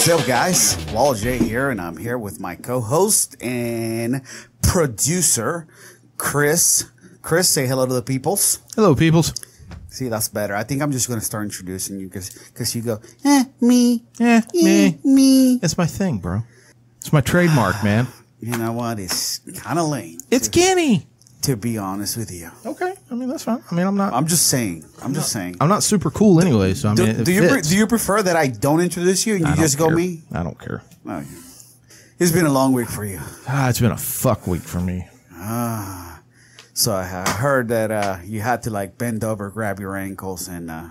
What's up, guys? Wall J here, and I'm here with my co-host and producer, Chris. Chris, say hello to the peoples. Hello, peoples. See, that's better. I think I'm just going to start introducing you because because you go, eh, me, Yeah, eh, me. me. It's my thing, bro. It's my trademark, man. You know what? It's kind of lame. It's Kenny. To be honest with you. Okay, I mean that's fine. I mean I'm not. I'm just saying. I'm just saying. I'm not super cool anyway. So I Do, mean, it do you pre- do you prefer that I don't introduce you and you don't just go me? I don't care. Oh. It's been a long week for you. Ah, it's been a fuck week for me. Ah, So I I heard that uh, you had to like bend over, grab your ankles, and uh,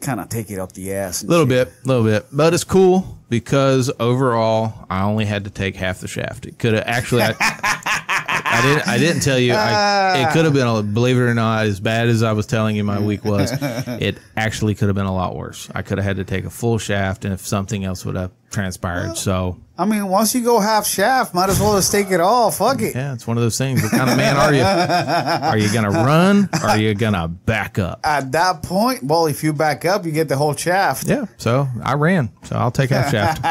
kind of take it up the ass. A little bit, a little bit, but it's cool because overall I only had to take half the shaft. It could have actually. I, I didn't. I didn't tell you. I, it could have been. a- Believe it or not, as bad as I was telling you my week was, it actually could have been a lot worse. I could have had to take a full shaft, and if something else would have transpired. So I mean, once you go half shaft, might as well just take it all. Fuck it. yeah, it's one of those things. What kind of man are you? Are you gonna run? Or are you gonna back up? At that point, well, if you back up, you get the whole shaft. Yeah. So I ran. So I'll take half shaft.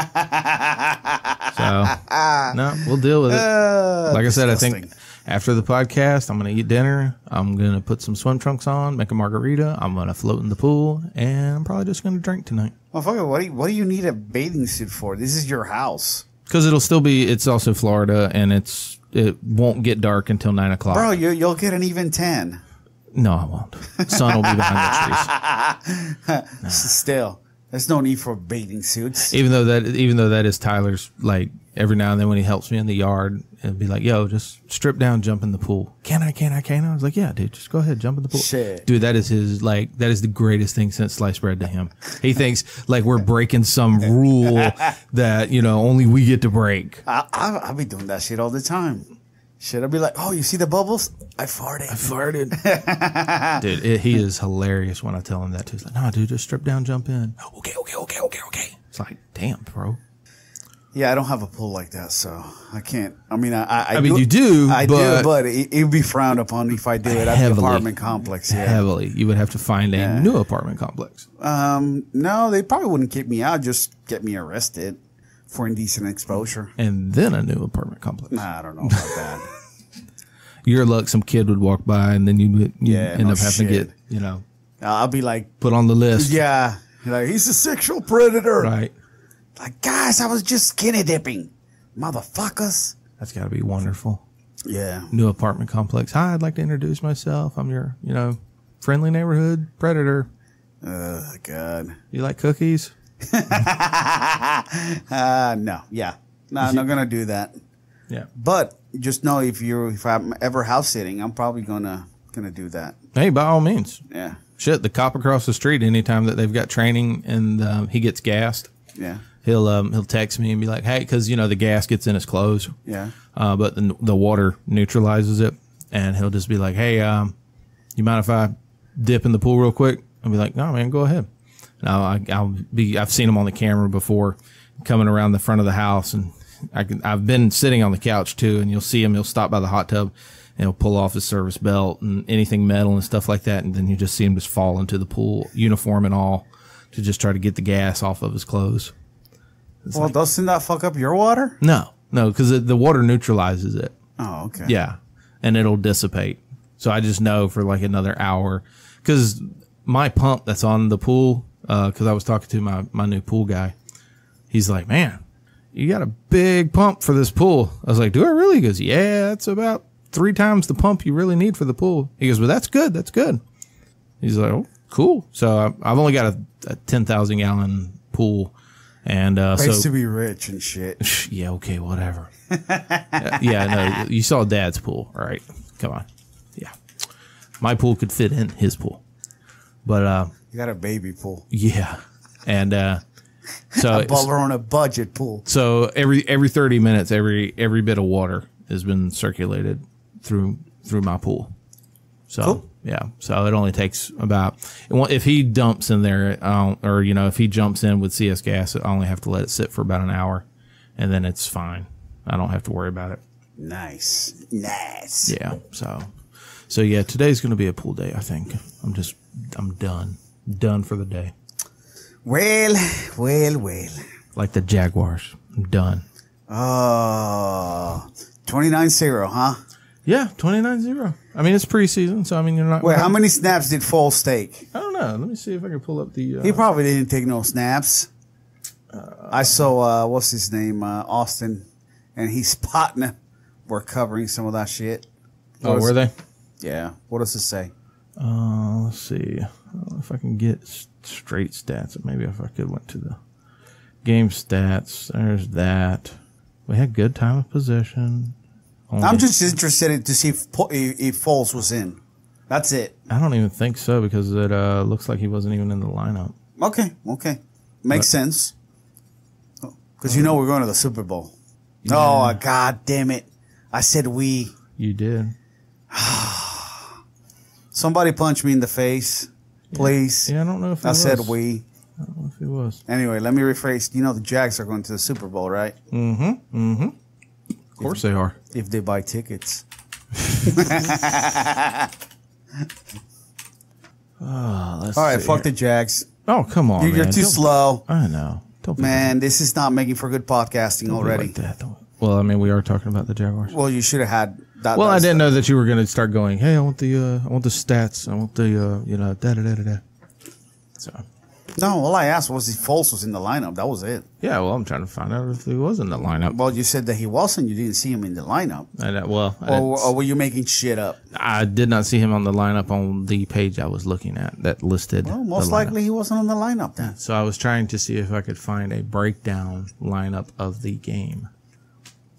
So no, we'll deal with it. Uh, like I said, I think. After the podcast, I'm gonna eat dinner. I'm gonna put some swim trunks on, make a margarita. I'm gonna float in the pool, and I'm probably just gonna drink tonight Motherfucker, what do, you, what do you need a bathing suit for? This is your house. because it'll still be. It's also Florida, and it's it won't get dark until nine o'clock. Bro, you, you'll get an even 10. No, I won't. Sun will be behind the trees. Still, there's no need for bathing suits. Even though that, even though that is Tyler's. Like every now and then when he helps me in the yard, it'll be like, "Yo, just strip down, jump in the pool." Can I? Can I? Can I? I was like, "Yeah, dude, just go ahead, jump in the pool." Shit. dude, that is his like that is the greatest thing since sliced bread to him. He thinks like we're breaking some rule that you know only we get to break. I, I, I'll be doing that shit all the time. Shit, I'll be like, oh, you see the bubbles? I farted. I farted, dude. It, he is hilarious when I tell him that too. He's like, "No, dude, just strip down, jump in." Okay, okay, okay, okay, okay. It's like, damn, bro. Yeah, I don't have a pool like that, so I can't. I mean, I, I, I mean, you do, I but- do, but it, it would be frowned upon if I do it at the apartment complex. Yeah. Heavily, you would have to find a new apartment complex. Um, no, they probably wouldn't kick me out. Just get me arrested for indecent exposure. and then a new apartment complex. Nah, I don't know about that. Your luck, some kid would walk by, and then you would Yeah, end no up having to get you know I'll be like, put on the list. yeah, like he's a sexual predator. Right. Like, guys, I was just skinny dipping, motherfuckers. That's got to be wonderful. Yeah. New apartment complex. Hi, I'd like to introduce myself. I'm your you know friendly neighborhood predator. Oh God. You like cookies? Uh, no. Yeah. No, I'm not gonna do that. Yeah. But just know if you if I'm ever house sitting, I'm probably gonna gonna do that. Hey, by all means. Yeah. Shit, the cop across the street. Anytime that they've got training and um, he gets gassed, Yeah. He'll um, he'll text me and be like, "Hey," because you know the gas gets in his clothes. Yeah. uh, but the, the water neutralizes it, and he'll just be like, "Hey, um, you mind if I dip in the pool real quick?" I'll be like, "No, man, go ahead." Now I, I'll be I've seen him on the camera before, coming around the front of the house, and I can, I've been sitting on the couch too, and you'll see him. He'll stop by the hot tub, and he'll pull off his service belt and anything metal and stuff like that, and then you just see him just fall into the pool, uniform and all, to just try to get the gas off of his clothes. Well, doesn't that fuck up your water? No, no, because the, water neutralizes it. Oh, okay. Yeah, and it'll dissipate. So I just know for like another hour because my pump that's on the pool. Uh, because I was talking to my my new pool guy, he's like, "Man, you got a big pump for this pool." I was like, "Do I really?" He goes, "Yeah, it's about three times the pump you really need for the pool." He goes, "Well, that's good. That's good." He's like, "Oh, cool." So I've only got a, a ten thousand gallon pool, and uh, so to be rich and shit. yeah, okay, whatever. yeah, yeah, no, you saw Dad's pool, all right? Come on, yeah. My pool could fit in his pool, but uh, You got a baby pool. yeah, and uh, so Butler on a budget pool. so every every thirty minutes, every every bit of water has been circulated through through my pool. So Cool. Yeah, so it only takes about if he dumps in there, or you know, if he jumps in with CS gas, I only have to let it sit for about an hour, and then it's fine. I don't have to worry about it. Nice. Nice. Yeah. So, so yeah, today's going to be a pool day. I think I'm just I'm done, done for the day. Well, well, well. like the Jaguars. I'm done. Uh, 29-0, huh? Yeah, 29-0. I mean, it's preseason, so I mean, you're not. Wait, how many snaps did Foles take? I don't know. Let me see if I can pull up the. Uh, He probably didn't take no snaps. I saw uh, what's his name, uh, Austin, and he's partner were covering some of that shit. oh, were they? Yeah. What does it say? Uh, let's see I don't know if I can get straight stats. Maybe if I could went to the game stats. There's that. We had good time of possession. Only- I'm just interested in- to see if, if if Foles was in. That's it. I don't even think so because it uh, looks like he wasn't even in the lineup. Okay. Okay. Makes sense. Oh, because you know we're going to the Super Bowl. Oh, uh, God damn it. I said we. You did. Somebody punch me in the face, please. Yeah, I don't know if I was. said we. I don't know if he was. Anyway, let me rephrase. You know the Jags are going to the Super Bowl, right? Of course they are. If they buy tickets. Let's All right, see fuck here. the Jags. Oh, come on, You're, you're man. too Don't- slow. I know. Don't be Man, this is not making for good podcasting don't be already. like that. Don't- Well, I mean, we are talking about the Jaguars. Well, you should have had that. Well, I didn't know that you were going to start going. Hey, I want the uh, I want the stats. I want the uh, you know da da da da da. So No, all I asked was if Foles was in the lineup. That was it. yeah, well, I'm trying to find out if he was in the lineup. Well, you said that he wasn't. You didn't see him in the lineup. Uh, well, I, Or, were you making shit up? I did not see him on the lineup on the page I was looking at that listed. Well, most likely he wasn't on the lineup then. So I was trying to see if I could find a breakdown lineup of the game.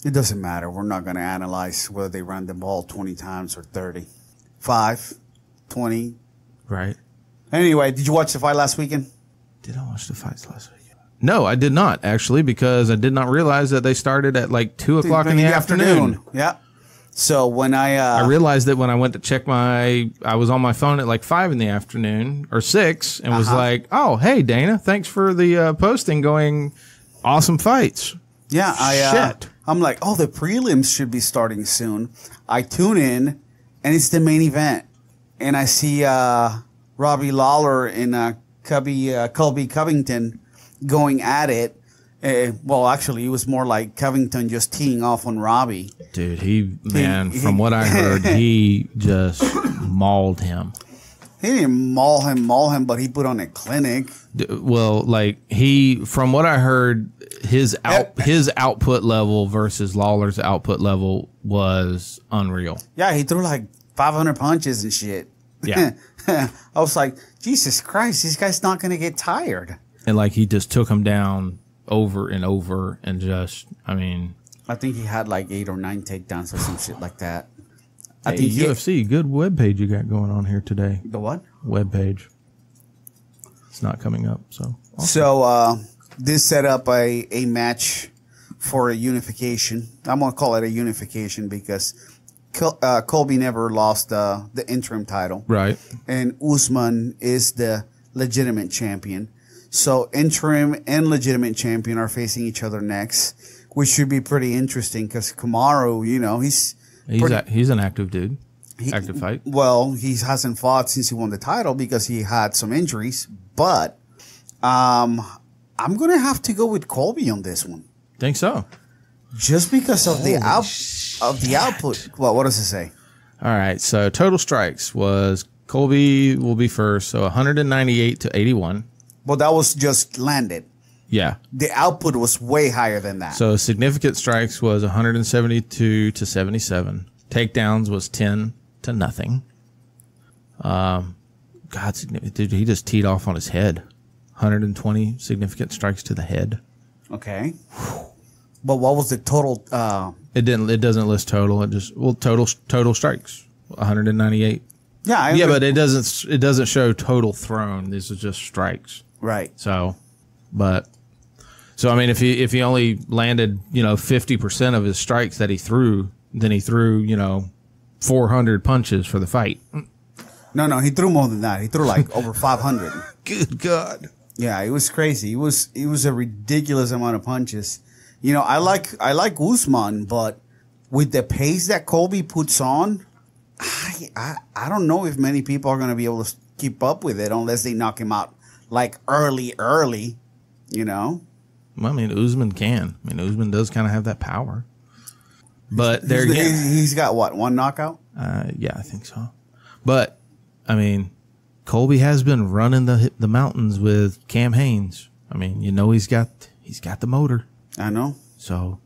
It doesn't matter. We're not going to analyze whether they ran the ball 20 times or 30. 5, 20. Right? Anyway, did you watch the fight last weekend? Did I watch the fights last week? No, I did not actually because I did not realize that they started at like two o'clock in the, afternoon. Yeah. So when I, uh, I realized that when I went to check my, I was on my phone at like five in the afternoon or six, and was Uh-huh. like, "Oh, hey Dana, thanks for the uh, posting. Going, awesome fights." Yeah, I uh, Shit. I'm like, oh, the prelims should be starting soon. I tune in, and it's the main event, and I see uh, Robbie Lawler and uh, Cubby uh, Colby Covington going at it. Uh, well, actually, it was more like Covington just teeing off on Robbie. Dude, he man, he- from what I heard, he just mauled him. He didn't maul him, maul him, but he put on a clinic. Well, like he, from what I heard, his out his output level versus Lawler's output level was unreal. Yeah, he threw like 500 punches and shit. Yeah. I was like, Jesus Christ, this guy's not going to get tired. and like he just took him down over and over and just i mean I think he had like eight or nine takedowns or some shit like that. I hey, think ufc good web page you got going on here today the what? web page it's not coming up so So uh, this set up a, a match for a unification. I'm gonna call it a unification because Col- uh, Colby never lost uh, the interim title, right. And Usman is the legitimate champion. So interim and legitimate champion are facing each other next, which should be pretty interesting because Kamaru, you know, he's he's pretty- a, he's an active dude. Active fight. Well, he hasn't fought since he won the title because he had some injuries. But um, I'm gonna have to go with Colby on this one, think so just because of the out of the output. Well, what does it say? all right so total strikes was colby will be first so 198 to 81 Well, that was just landed. yeah The output was way higher than that. so significant strikes was 172 to 77 takedowns was 10 to nothing um god significant dude he just teed off on his head 120 significant strikes to the head okay. But what was the total? Uh, it didn't it doesn't list total it just well total total strikes 198 yeah, I yeah agree. but it doesn't it doesn't show total thrown these are just strikes right. So, but so I mean, if he if he only landed you know fifty percent of his strikes that he threw, then he threw you know four hundred punches for the fight. No, no, he threw more than that. He threw like over 500. Good God! Yeah, it was crazy. It was it was a ridiculous amount of punches. You know, I like I like Usman, but with the pace that Colby puts on, I I, I don't know if many people are going to be able to keep up with it unless they knock him out like early, early. You know, Well, I mean, Usman can. I mean, Usman does kind of have that power. But there He's- again, he's- he's got what one knockout. uh, yeah, I think so. But I mean, Colby has been running the the mountains with Cam Hanes. I mean, you know he's got he's got the motor, I know. so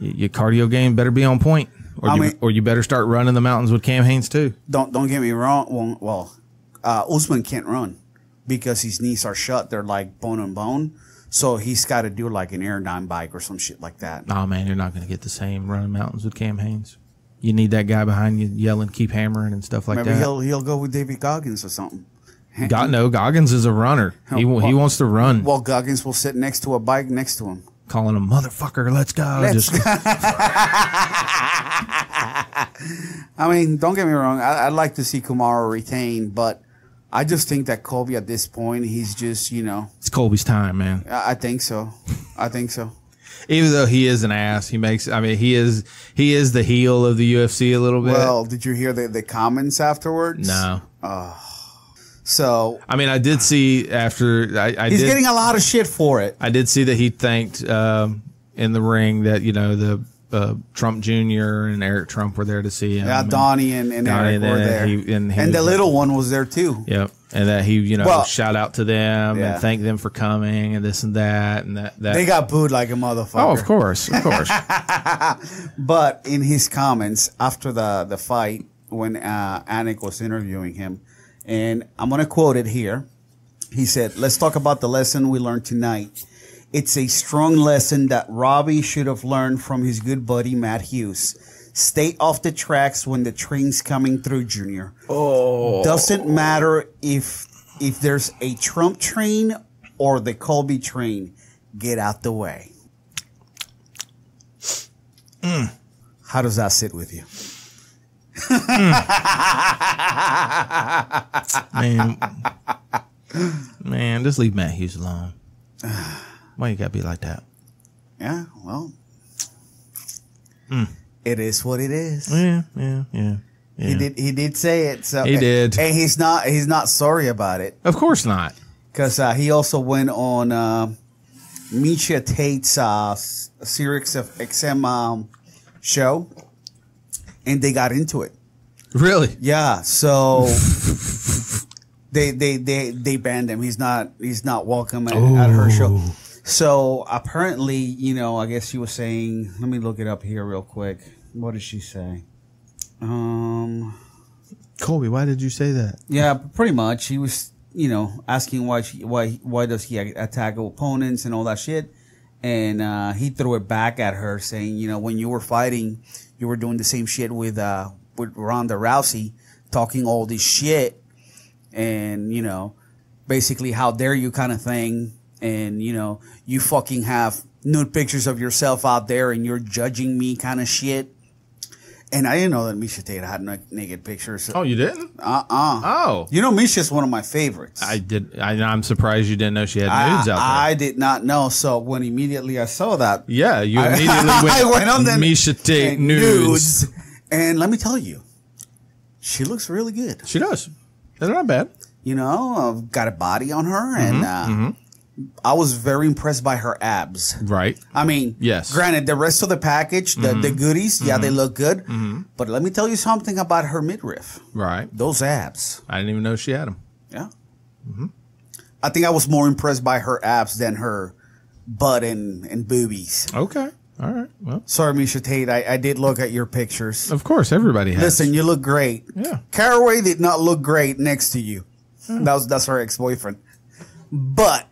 your cardio game better be on point, or I you, mean- or you better start running the mountains with Cam Hanes too. Don't don't get me wrong. Well, well uh, Usman can't run because his knees are shut. They're like bone and bone. So he's got to do like an Airdyne bike or some shit like that. Oh man, you're not going to get the same running mountains with Cam Hanes. You need that guy behind you yelling, "Keep hammering" and stuff like Maybe that. he'll he'll go with David Goggins or something. God, no, Goggins is a runner. He wa- he wants to run. Well, Goggins will sit next to a bike next to him. Calling him motherfucker. Let's go. Let's Just I mean, don't get me wrong. I, I'd like to see Kamaru retain, but I just think that Colby at this point, he's just you know. it's Colby's time, man. I, I think so. I think so. Even though he is an ass, he makes. I mean, he is he is the heel of the UFC a little bit. Well, did you hear the, the comments afterwards? no. So I mean, I did see after I, I he's did getting a lot of shit for it. I did see that he thanked um, in the ring that you know the uh, Trump Jr. and Eric Trump were there to see him. Yeah, and- Donnie and, and Donnie, Eric and were there, he- and he and the little one was there too. Yep, and that he you know Well- shout out to them Yeah. and thank them for coming and this and that and that that. They got booed like a motherfucker. oh, of course, of course. But in his comments after the, the fight, when uh, Anik was interviewing him, and I'm going to quote it here. He said, Let's talk about the lesson we learned tonight. It's a strong lesson that Robbie should have learned from his good buddy Matt Hughes. Stay off the tracks when the train's coming through, Junior. Oh. Doesn't matter if if there's a Trump train or the Colby train. Get out the way. Mm. How does that sit with you? Man, man, just leave Matt Hughes alone. Why you gotta be like that? Yeah, well, Hmm. it is what it is. Yeah, yeah, yeah. yeah. He did. He did say it. So He did. and he's not. He's not sorry about it Of course not. because uh, he also went on uh, Miesha Tate's uh, s- Sirius of XM um, show, and they got into it. Really? Yeah, so they they they they banned him. He's not he's not welcome at, at her show. So apparently, you know, I guess she was saying. Let me look it up here real quick. What did she say? Um, Colby, why did you say that? yeah, pretty much. He was, you know, asking why she, why why does he attack opponents and all that shit, and uh, he threw it back at her, saying, you know, when you were fighting, you were doing the same shit with uh with Ronda Rousey, talking all this shit, and you know, basically how dare you kind of thing, and you know, you fucking have nude pictures of yourself out there, and you're judging me kind of shit. And I didn't know that Miesha Tate had na- naked pictures. Oh, you didn't? Uh uh Oh, You know, Miesha's one of my favorites. I did. I, I'm surprised you didn't know she had I, nudes out there. I did not know. So when immediately I saw that, yeah, you immediately went. I went on the Miesha Tate and nudes. and let me tell you, she looks really good. She does. They're not bad. You know, uh, got a body on her, and Mm-hmm, uh, I was very impressed by her abs. Right. I mean, Yes. Mm-hmm. Granted, the rest of the package, the, the goodies, yeah, they look good. But let me tell you something about her midriff. Right. Those abs. I didn't even know she had them. Yeah. Mm-hmm. I think I was more impressed by her abs than her butt and, and boobies. Okay. All right. Well, Sorry, Miesha Tate. I, I did look at your pictures. of course, everybody has. Listen, you look great. Yeah. Caraway did not look great next to you. That was that's her ex boyfriend. But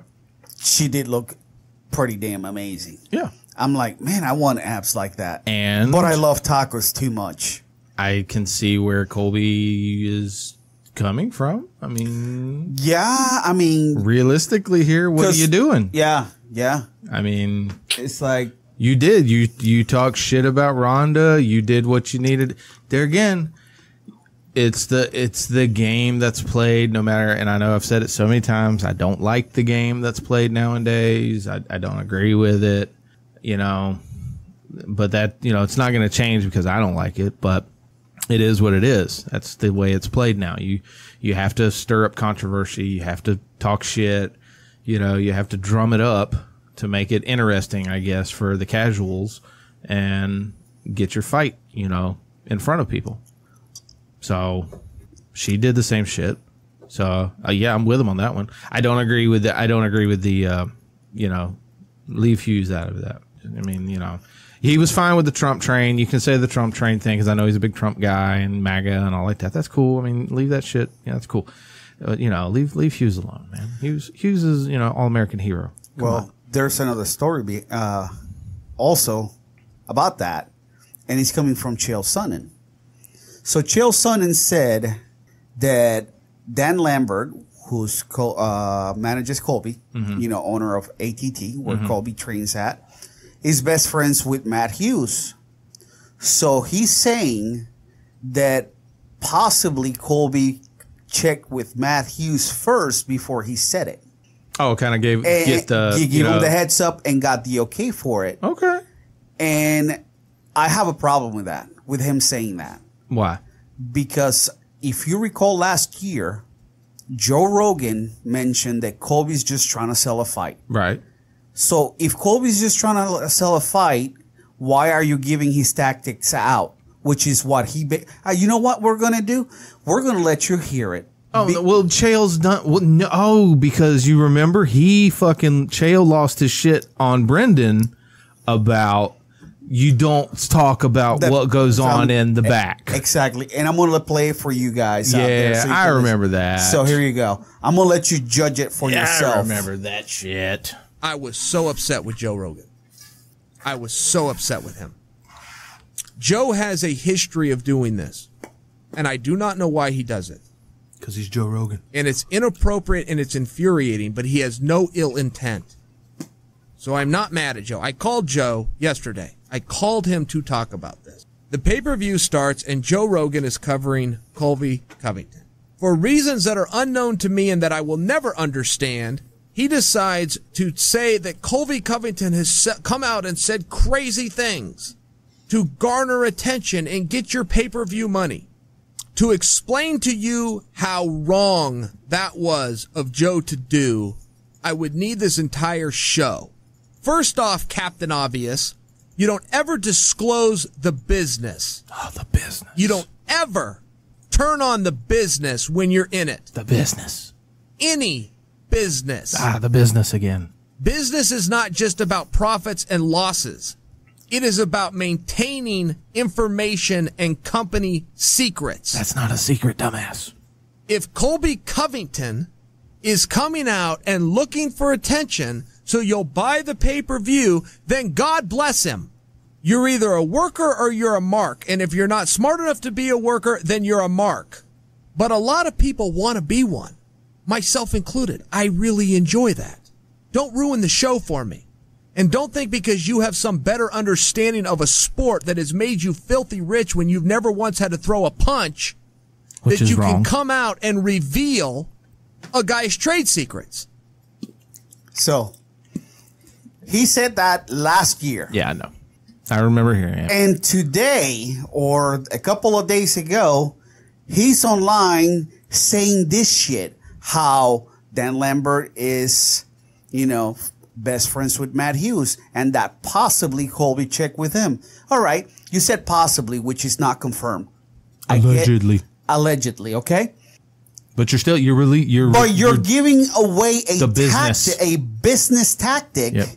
she did look pretty damn amazing. Yeah. I'm like, man, I want abs like that. And but I love tacos too much. I can see where Colby is coming from. I mean, Yeah, I mean, realistically, here, what are you doing? yeah, yeah. I mean, It's like, you did. You you talk shit about Ronda. You did what you needed. There again, it's the it's the game that's played. No matter, and I know I've said it so many times. I don't like the game that's played nowadays. I, I don't agree with it. You know, but that you know it's not going to change because I don't like it. But it is what it is. That's the way it's played now. You you have to stir up controversy. You have to talk shit. You know, you have to drum it up to make it interesting, I guess, for the casuals and get your fight, you know, in front of people. So she did the same shit. So uh, yeah, I'm with him on that one. I don't agree with the. I don't agree with the. Uh, you know, leave Hughes out of that. I mean, you know, he was fine with the Trump train. You can say the Trump train thing because I know he's a big Trump guy and MAGA and all like that. That's cool. I mean, leave that shit. Yeah, that's cool. Uh, you know, leave leave Hughes alone, man. Hughes Hughes is you know all American hero. Come well, on. there's another story be, uh, also about that, and he's coming from Chael Sonnen. So Chael Sonnen said that Dan Lambert, who's co- uh, manages Colby, you know, owner of ATT, where Colby trains at, is best friends with Matt Hughes. So he's saying that possibly Colby checked with Matt Hughes first before he said it. oh, kind of gave And get the give know, him the heads up and got the okay for it. okay. And I have a problem with that, with him saying that. Why? Because if you recall last year, Joe Rogan mentioned that Colby's just trying to sell a fight. Right. So if Colby's just trying to sell a fight, why are you giving his tactics out? Which is what he. Ba- uh, you know what we're gonna do? We're gonna let you hear it. Oh Be- well, Chael's done. Well, no, oh, because you remember he fucking Chael lost his shit on Brendan about you don't talk about That- what goes on in the back. Exactly, and I'm gonna play it for you guys. out there Yeah, so you I can listen. remember that. So here you go. I'm gonna let you judge it for yourself. I remember that shit. I was so upset with Joe Rogan. I was so upset with him. Joe has a history of doing this, and I do not know why he does it. Because he's Joe Rogan. And it's inappropriate and it's infuriating, but he has no ill intent. So I'm not mad at Joe. I called Joe yesterday. I called him to talk about this. The pay per view starts, and Joe Rogan is covering Colby Covington. For reasons that are unknown to me and that I will never understand, he decides to say that Colby Covington has come out and said crazy things to garner attention and get your pay per view money to explain to you how wrong that was of Joe to do, I would need this entire show. First off, Captain Obvious, you don't ever disclose the business. Oh, the business. You don't ever turn on the business when you're in it. The business. Any business. Ah, the business again. Business is not just about profits and losses. It is about maintaining information and company secrets. That's not a secret, dumbass. if Colby Covington is coming out and looking for attention so you'll buy the pay per view, then God bless him. You're either a worker or you're a mark. And if you're not smart enough to be a worker, then you're a mark. But a lot of people want to be one, myself included. I really enjoy that. Don't ruin the show for me. And don't think because you have some better understanding of a sport that has made you filthy rich when you've never once had to throw a punch Which that is you wrong. can come out and reveal a guy's trade secrets. So he said that last year. yeah, I know. I remember hearing it. And today, or a couple of days ago, he's online saying this shit. How Dan Lambert is, you know, best friends with Matt Hughes and that possibly Colby checked with him. All right. You said possibly, which is not confirmed. I get- Allegedly. allegedly. Okay. But you're still you're really you're But you're giving away a The business. tactic, a business tactic Yep.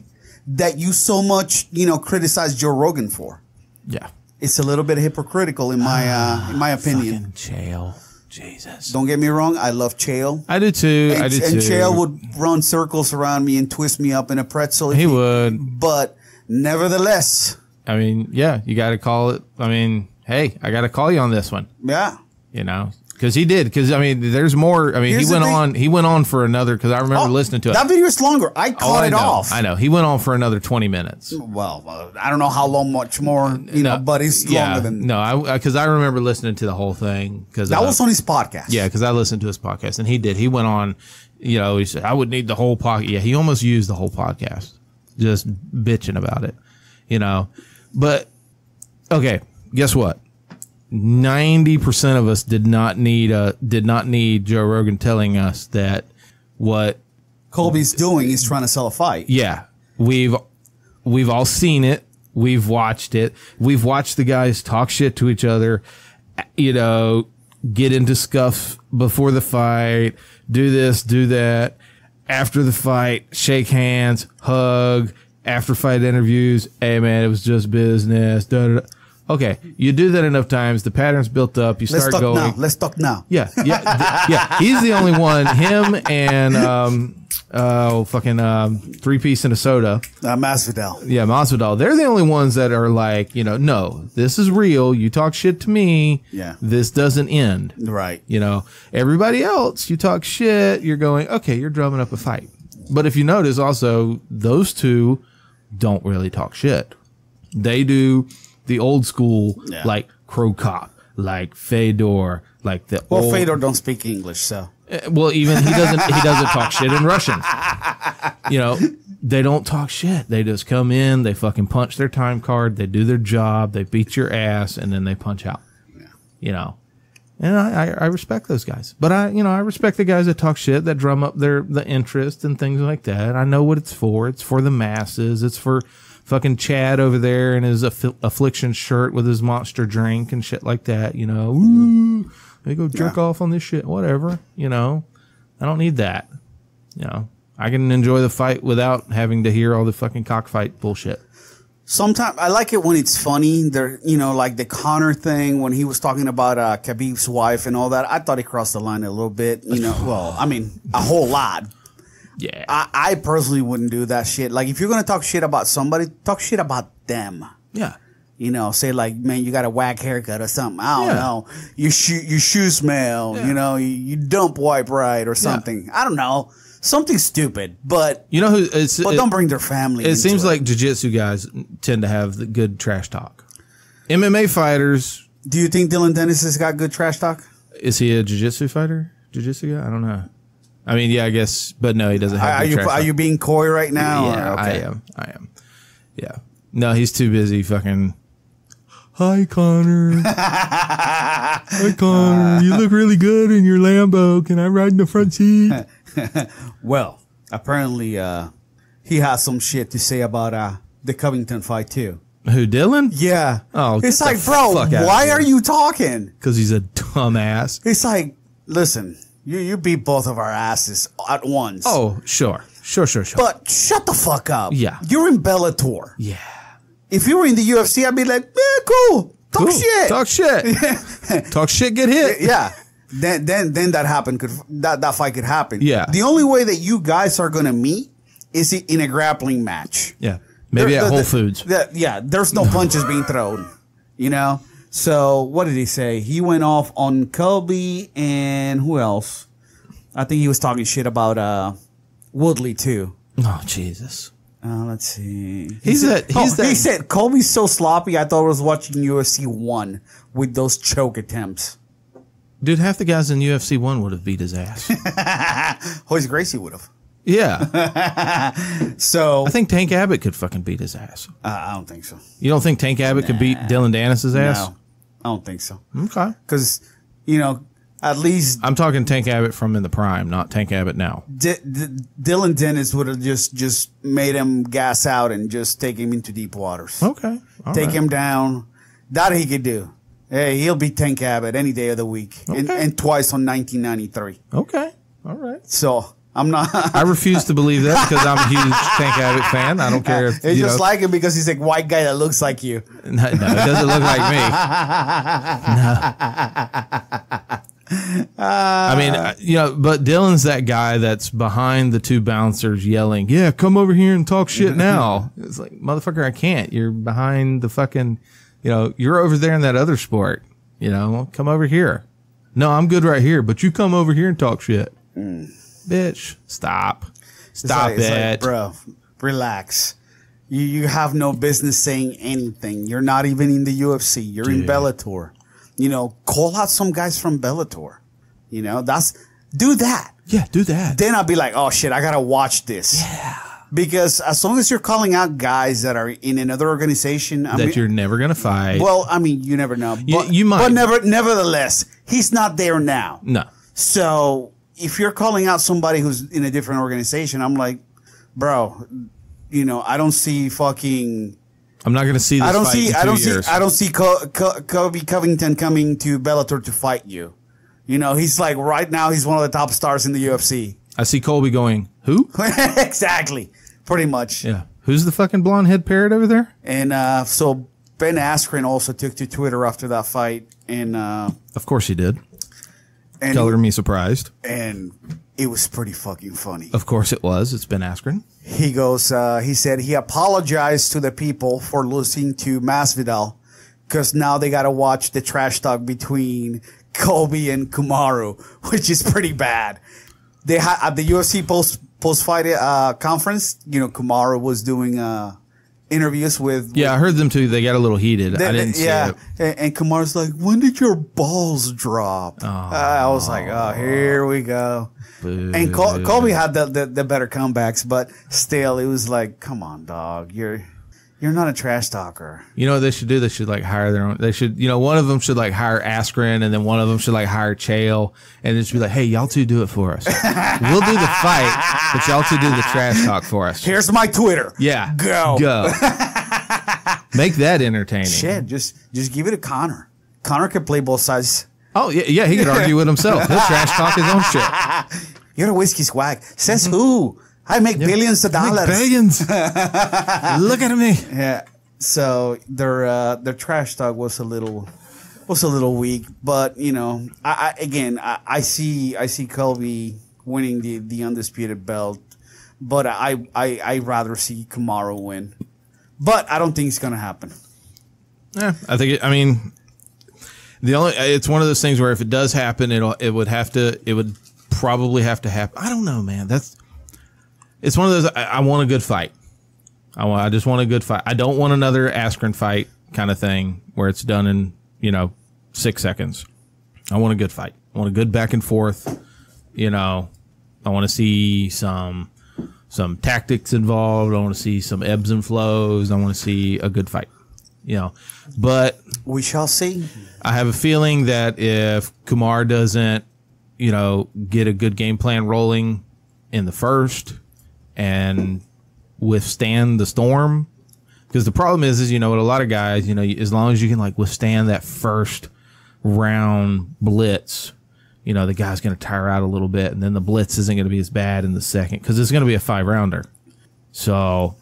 That you so much, you know, criticize Joe Rogan for. yeah. It's a little bit hypocritical in my uh, in my opinion. Fucking Chael. Jesus. Don't get me wrong, I love Chael. I do too. And, I do and too. Chael would run circles around me and twist me up in a pretzel. if He would. But nevertheless, I mean, yeah, you got to call it. I mean, hey, I got to call you on this one. yeah. You know, because he did. Because I mean, there's more. I mean, Here's he went on. He went on for another. Because I remember Oh, listening to it. That video is longer. I Oh, caught I it know, off. I know. He went on for another 20 minutes. Well, uh, I don't know how long, much more, you know, but it's yeah, longer than no. I because I remember listening to the whole thing. Because that. Was on his podcast. Yeah, because I listened to his podcast, and he did. He went on. You know, he said I would need the whole podcast. Yeah, he almost used the whole podcast, just bitching about it. You know, but okay, guess what? Ninety percent of us did not need uh did not need Joe Rogan telling us that what Colby's doing is trying to sell a fight. yeah we've we've all seen it. We've watched it. We've watched the guys talk shit to each other. You know, get into scuff before the fight. Do this, do that. After the fight, shake hands, hug. After fight interviews, hey man, it was just business. Da, da, da. Okay, you do that enough times, the pattern's built up. You Let's start talk going. now. Let's talk now. Yeah, yeah, th- yeah. He's the only one. Him and um, uh, fucking um, three piece and a soda. Uh, Masvidal. Yeah, Masvidal. They're the only ones that are like, you know, no, this is real. You talk shit to me. Yeah. This doesn't end. Right. You know, everybody else, you talk shit. You're going, okay, you're drumming up a fight. But if you notice, also those two don't really talk shit. They do the old school, Yeah. like Cro Cop, like Fedor, like the Well, old, Fedor don't speak English, so uh, Well, even he doesn't. He doesn't talk shit in Russian. You know, they don't talk shit. They just come in, they fucking punch their time card, they do their job, they beat your ass, and then they punch out. You know, and I, I, I respect those guys, but I, you know, I respect the guys that talk shit, that drum up their the interest and things like that. I know what it's for. It's for the masses. It's for fucking Chad over there in his aff- affliction shirt with his monster drink and shit like that. You know, Ooh, they go jerk Yeah. off on this shit. Whatever. You know, I don't need that. You know, I can enjoy the fight without having to hear all the fucking cockfight bullshit. sometimes I like it when it's funny. There, you know, like the Conor thing when he was talking about uh, Khabib's wife and all that. I thought he crossed the line a little bit. You know, well, I mean, a whole lot. Yeah. I, I personally wouldn't do that shit. Like, if you're gonna talk shit about somebody, talk shit about them. yeah. You know, say like, man, you got a whack haircut or something. I don't Yeah. know. Your shoe, your shoes smell. Yeah. You know, you, you dump wipe right or something. I don't know, something stupid. But You know who? It's, but it- don't bring their family. It seems like jiu-jitsu guys tend to have the good trash talk. MMA fighters, Do you think Dillon Danis has got good trash talk? is he a jiu-jitsu fighter? Jiu-jitsu guy? I don't know. I mean, yeah, I guess, but no, he doesn't have Are good you are you being coy right now? or- Yeah, I okay. am. I am. Yeah. No, he's too busy fucking. Hi, Conor. Hi, Conor. You look really good in your Lambo. Can I ride in the front seat? Well, apparently, uh, he has some shit to say about uh, the Covington fight too. Who, Dillon? Yeah. Oh, it's like, bro, why are you talking? Because he's a dumbass. It's like, listen, you you beat both of our asses at once. Oh, sure. Sure, sure, sure. But shut the fuck up. Yeah. You're in Bellator. yeah. If you were in the UFC, I'd be like, yeah, cool. Talk Cool. shit. Talk shit. Talk shit, get hit. yeah. Then then then that happened could that that fight could happen. Yeah. The only way that you guys are gonna meet is in a grappling match. Yeah. Maybe There- at the- Whole Foods. the- yeah, there's no punches being thrown. You know? So what did he say? He went off on Colby and who else? I think he was talking shit about uh Woodley too. Oh, Jesus. Uh, let's see. He He's said, that- he's oh, he said Colby's so sloppy. I thought I was watching UFC one with those choke attempts. Dude, half the guys in UFC 1 would have beat his ass. Royce Gracie would have. yeah. So I think Tank Abbott could fucking beat his ass. uh, I don't think so. You don't think Tank Abbott could beat Dillon Danis's ass? No, I don't think so. Okay. Because you know, at least I'm talking Tank Abbott from in the prime, not Tank Abbott now. D- D- Dillon Danis would have just just made him gas out and just take him into deep waters. Okay. All take right. him down. That he could do. Hey, he'll beat Tank Abbott any day of the week, and, and twice on 1993. Okay. All right. So I'm not. I refuse to believe that because I'm a huge Tank Abbott fan. I don't care if It's just know, like him because he's a white guy that looks like you. no, no, it doesn't look like me. No. I mean, uh, you know, but Dillon's that guy that's behind the two bouncers yelling, "Yeah, come over here and talk shit now." It's like, motherfucker, I can't. You're behind the fucking, you know, you're over there in that other sport. You know, come over here. No, I'm good right here, but you come over here and talk shit, bitch. Stop, It's stop like- it's like, it. bro. Relax. You you have no business saying anything. You're not even in the UFC. You're in Bellator. You know, call out some guys from Bellator. You know, that's do that. yeah, do that. Then I'll be like, oh shit, I gotta watch this. Yeah. Because as long as you're calling out guys that are in another organization, I that mean, you're never gonna fight. well, I mean, you never know. You- But, you might. but never, nevertheless, he's not there now. no. So if you're calling out somebody who's in a different organization, I'm like, bro, you know, I don't see fucking. I'm not going to see this I don't see. I don't years. see. I don't see Co- Co- Colby Covington coming to Bellator to fight you. You know, he's like right now. He's one of the top stars in the UFC. I see Colby going, who? exactly, pretty much. Yeah. Who's the fucking blonde head parrot over there? And uh, so Ben Askren also took to Twitter after that fight, and uh, Of course he did. And Color me surprised. and it was pretty fucking funny. Of course it was. It's Ben Askren. He goes, uh, he said he apologized to the people for losing to Masvidal because now they got to watch the trash talk between Colby and Kamaru, which is pretty bad. They had at the UFC post post fight uh, conference, you know, Kamaru was doing uh, interviews with Yeah, I heard them too. They got a little heated. I didn't see yeah, it. and, and Kamaru's like, "When did your balls drop?" I was like, "Oh, here we go." And Col- Colby had the, the the better comebacks, but still, it was like, "Come on, dog, you're you're not a trash talker." You know what they should do? They should like hire their own. They should, you know, one of them should like hire Askren, and then one of them should like hire Chael, and just be like, "Hey, y'all two do it for us. we'll do the fight, but y'all two do the trash talk for us." Here's my Twitter. Yeah, go go. Make that entertaining. Shit, just just give it to Conor. Conor can play both sides. Oh yeah, yeah. He could argue with himself. He'll trash talk his own shit. You're a whiskey swag. Says who? I make billions of dollars. Billions. Look at me. Yeah. So their uh, their trash talk was a little was a little weak, but you know, I, I again I, I see I see Colby winning the, the undisputed belt, but I I I rather see Kamaru win, but I don't think it's gonna happen. Yeah, I think. It, I mean, the only it's one of those things where if it does happen, it'll it would have to it would probably have to happen. I don't know, man. That's it's one of those. I, I want a good fight. I want. I just want a good fight. I don't want another Askren fight kind of thing where it's done in you know six seconds. I want a good fight. I want a good back and forth. You know, I want to see some some tactics involved. I want to see some ebbs and flows. I want to see a good fight. You know, but We shall see. I have a feeling that if Kamaru doesn't, you know, get a good game plan rolling in the first and withstand the storm, because the problem is, is you know, with a lot of guys, you know, as long as you can like withstand that first round blitz, you know, the guy's going to tire out a little bit, and then the blitz isn't going to be as bad in the second because it's going to be a five rounder. So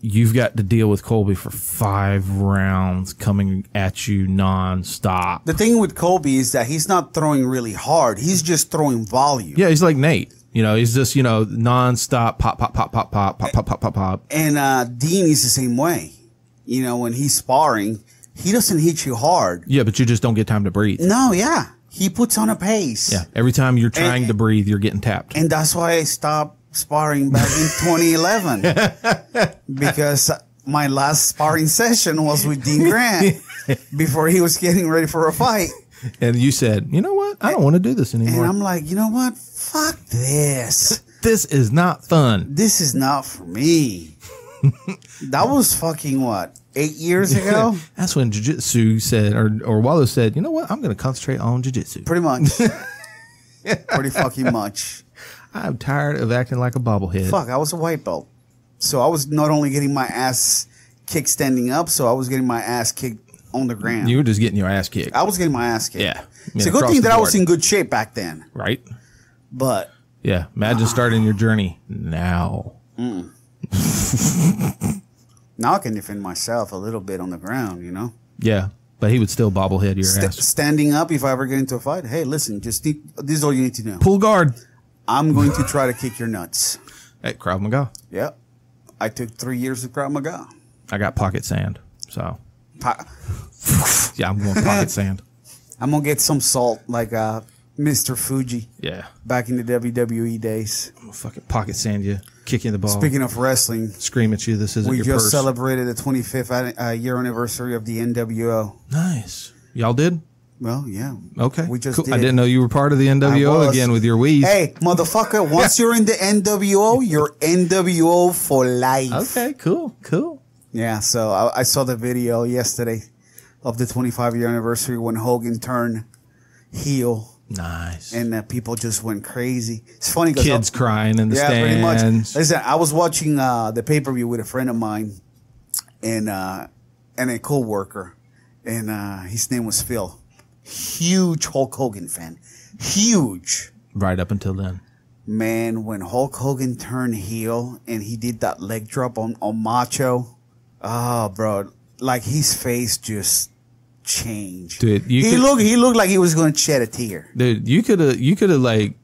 you've got to deal with Colby for five rounds coming at you nonstop. The thing with Colby is that he's not throwing really hard. He's just throwing volume. Yeah, he's like Nate. You know, he's just, you know, nonstop pop, pop, pop, pop, pop, pop, pop, pop, pop, pop. And uh, Dean is the same way. You know, when he's sparring, he doesn't hit you hard. Yeah, but you just don't get time to breathe. No, yeah. He puts on a pace. Yeah. Every time you're trying to breathe, you're getting tapped. And that's why I stopped sparring back in 2011. because my last sparring session was with Dean Grant before he was getting ready for a fight. And you said, you know what? I don't want to do this anymore. And. I'm like, you know what? Fuck this. this is not fun. This is not for me. that was fucking what? Eight years ago? That's when Jiu-Jitsu said, or, or Walo said, you know what? I'm going to concentrate on Jiu-Jitsu. Pretty much. Pretty fucking much. I'm tired of acting like a bobblehead. Fuck, I was a white belt. So I was not only getting my ass kicked standing up, so I was getting my ass kicked on the ground. You were just getting your ass kicked. I was getting my ass kicked. Yeah. It's a good thing that I was in good shape back then. Right? But Yeah. Imagine starting your journey now. Mm. now I can defend myself a little bit on the ground, you know? Yeah. But he would still bobblehead your St- ass. standing up if I ever get into a fight. Hey, listen, just need, this is all you need to know. Pull guard. I'm going to try to kick your nuts. Hey, Krav Maga. Yep. I took three years of Krav Maga. I got pocket sand. So, Yeah, I'm going pocket sand. I'm gonna get some salt like uh, Mr. Fuji Yeah. back in the WWE days. I'm to fucking pocket sand you, kick you in the ball, Speaking of wrestling, scream at you. This isn't we your just purse. celebrated the 25th uh, year anniversary of the NWO. nice. Y'all did? Well, yeah. Okay. We just Cool. did. I didn't know you were part of the NWO again with your wheeze. Hey, motherfucker! Once you're in the NWO, you're NWO for life. Okay, cool, cool. Yeah. So I, I saw the video yesterday of the 25 year anniversary when Hogan turned heel Nice. and uh, people just went crazy. It's funny because Kids crying in the yeah, pretty much. Listen, I was watching uh, the pay per view with a friend of mine, and uh, and a coworker, and uh, his name was Phil. Huge Hulk Hogan fan, huge Right up until then. man. When Hulk Hogan turned heel and he did that leg drop on on Macho, oh, bro, like his face just changed. Dude, you he could- looked he looked like he was going to shed a tear. Dude, you could have you could have like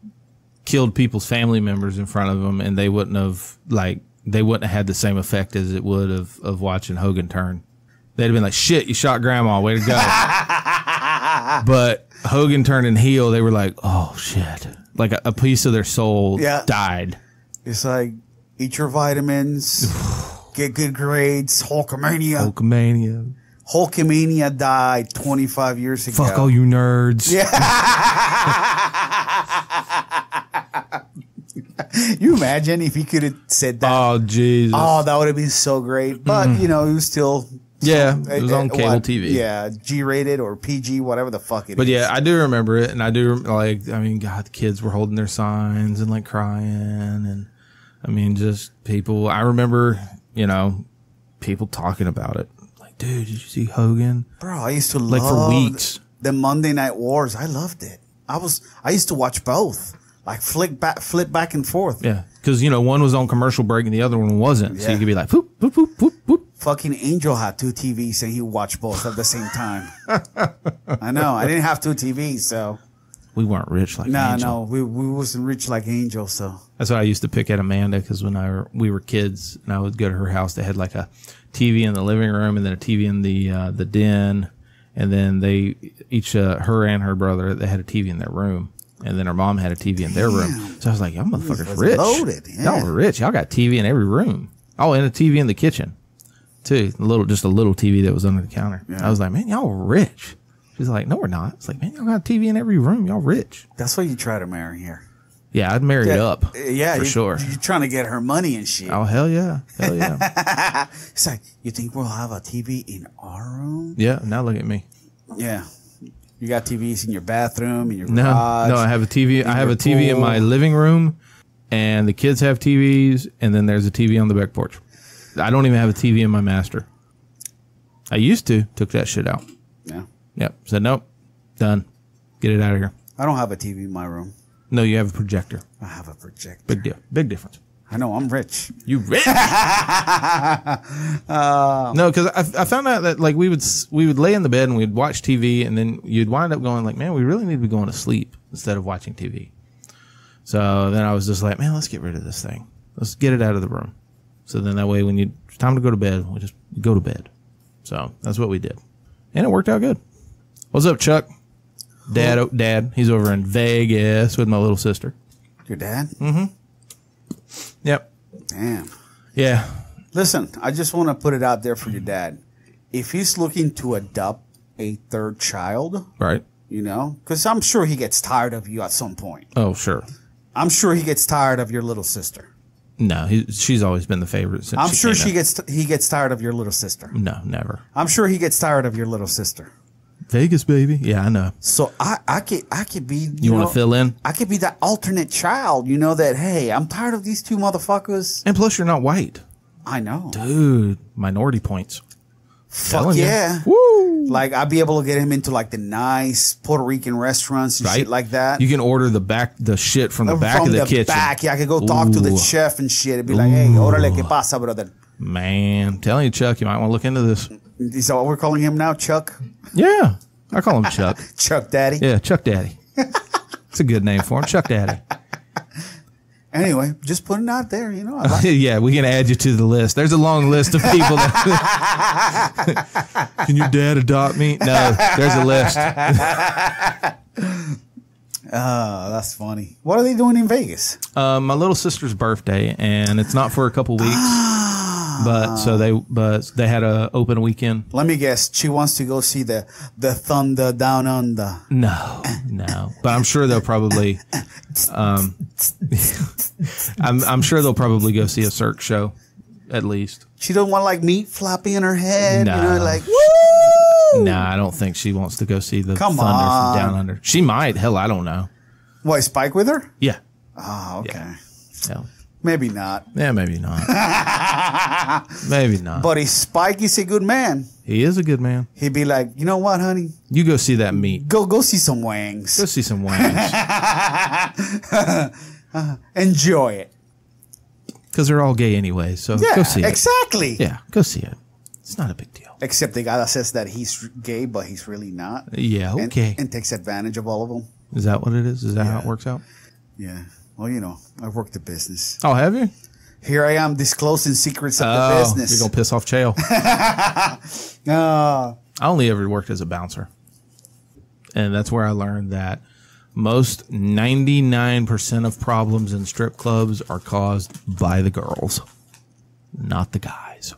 killed people's family members in front of them, and they wouldn't have like they wouldn't have had the same effect as it would of of watching Hogan turn. They'd have been like, "Shit, you shot Grandma, way to go!" but Hogan turning heel, they were like, "Oh shit!" Like a, a piece of their soul Yeah. died. It's like eat your vitamins, get good grades. Hulkamania. Hulkamania. Hulkamania died 25 years ago. Fuck all you nerds. Yeah. you imagine if he could have said that? Oh Jesus. Oh, that would have been so great. But you know, it was still. Yeah, it was on uh, cable what? TV. Yeah, G rated or PG, whatever the fuck it is. But yeah, I do remember it, and I do like. I mean, God, the kids were holding their signs and like crying, and I mean, just people. I remember, you know, people talking about it. Like, dude, did you see Hogan? bro, I used to Like love for weeks. the Monday Night Wars. I loved it. I was I used to watch both, like flick back, flip back and forth. Yeah, because you know, one was on commercial break and the other one wasn't, so you could be like, poop, poop, poop, poop, poop. Fucking Angel had two TVs and he watched both at the same time. I know. I didn't have two TVs, so We weren't rich like no, Angel. no, we we wasn't rich like Angel. So That's why I used to pick at Amanda because when I were, we were kids and I would go to her house, they had like a TV in the living room and then a TV in the uh, the den, and then they each uh, her and her brother they had a TV in their room, and then her mom had a TV in their room. So I was like, y'all motherfuckers rich, loaded, yeah. y'all are rich, y'all got TV in every room. Oh, and a TV in the kitchen too, a little just a little TV that was under the counter. I was like, man, y'all rich. She's like, no, we're not. It's like, man, y'all got a TV in every room. Y'all rich. that's why you try to marry her. Yeah, I'd marry it up. yeah, for you, sure. You're trying to get her money and shit. Oh hell yeah, hell yeah. It's like you think we'll have a TV in our room? Yeah, now look at me. Yeah, you got TVs in your bathroom, in your No, garage. no, I have a TV. I have a TV in my living room, and the kids have TVs, and then there's a TV on the back porch. I don't even have a TV in my master. I used to. Took that shit out. Yeah, Yep. Said nope. Done. Get it out of here. I don't have a TV in my room. No, you have a projector. I have a projector. Big deal. Big difference. I know I'm rich. You rich? no, because I, I found out that like we would we would lay in the bed and we'd watch TV, and then you'd wind up going like, man, we really need to be going to sleep instead of watching TV. So then I was just like, man, let's get rid of this thing. Let's get it out of the room. So then that way, when you it's time to go to bed, we just go to bed. So that's what we did, and it worked out good. What's up, Chuck? Dad, oh, Dad, he's over in Vegas with my little sister. Your dad? Mm-hmm. Yep. Damn. Yeah. Listen, I just want to put it out there for your dad. If he's looking to adopt a third child, Right. you know, because I'm sure he gets tired of you at some point. Oh, sure. I'm sure he gets tired of your little sister. No, he, she's always been the favorite. Since I'm she sure she gets he gets tired of your little sister. No, never. I'm sure he gets tired of your little sister. Vegas, baby. Yeah, I know. So I I could I could be you, You want to fill in? I could be that alternate child, you know that hey, I'm tired of these two motherfuckers. And plus, you're not white, I know. dude. Minority points. Fuck Telling ya. yeah. Woo! Like I'd be able to get him into like the nice Puerto Rican restaurants and Right, shit like that. You can order the back, the shit from the back From of the, the kitchen. back, yeah, I could go talk to the chef and shit. It'd be like, hey, orale, ¿qué pasa, brother? Man, I'm telling you, Chuck, you might want to look into this. Is that what we're calling him now, Chuck? Yeah, I call him Chuck. Chuck Daddy. Yeah, Chuck Daddy. It's a good name for him, Chuck Daddy. Anyway, just putting it out there, you know. Like, yeah, we can add you to the list. There's a long list of people. That can your dad adopt me? No, there's a list. oh, that's funny. What are they doing in Vegas? Uh, my little sister's birthday, and it's not for a couple weeks. But so they, but they had a open weekend. Let me guess. She wants to go see the the Thunder Down Under. No, no. But I'm sure they'll probably, um, I'm I'm sure they'll probably go see a Cirque show, at least. She don't want like meat flopping in her head. You know, No. like No, I don't think she wants to go see the Come Thunder on. from down under. She might. Hell, I don't know. What, Spike with her? Yeah. Oh, okay. Hell. Maybe not. Yeah, maybe not. maybe not. But if Spike is a good man, he is a good man. he'd be like, you know what, honey? You go see that meat. Go go see some wangs. Go see some wings. Enjoy it. Because they're all gay anyway. So Yeah, go see it. exactly. Yeah, go see it. It's not a big deal. Except the guy that says that he's gay, but he's really not. Yeah, okay. And, takes advantage of all of them. is that what it is? Is that how it works out? Yeah. Well, you know, I've worked the business. Oh, have you? Here I am disclosing secrets of the Oh, business. you're going to piss off Chael. Ah, I only ever worked as a bouncer. And that's where I learned that most 99% of problems in strip clubs are caused by the girls, not the guys.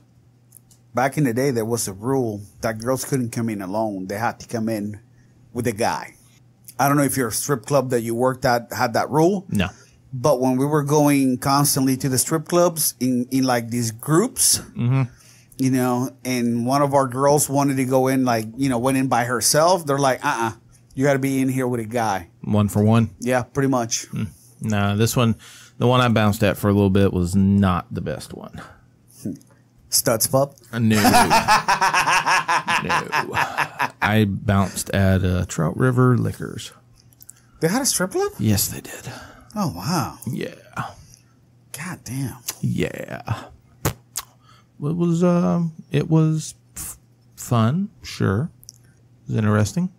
back in the day, there was a rule that girls couldn't come in alone. They had to come in with a guy. I don't know if your strip club that you worked at had that rule, No. But when we were going constantly to the strip clubs in, in like these groups, you know, and one of our girls wanted to go in, like, you know, went in by herself, they're like, uh uh you got to be in here with a guy. One for one. Yeah, pretty much. No, this one, the one I bounced at for a little bit was not the best one. Studs pup. No. no. I bounced at uh, Trout River Liquors. They had a strip club? Yes, they did. Oh, wow. Yeah. God damn. Yeah. It was um it was fun, sure. It was interesting.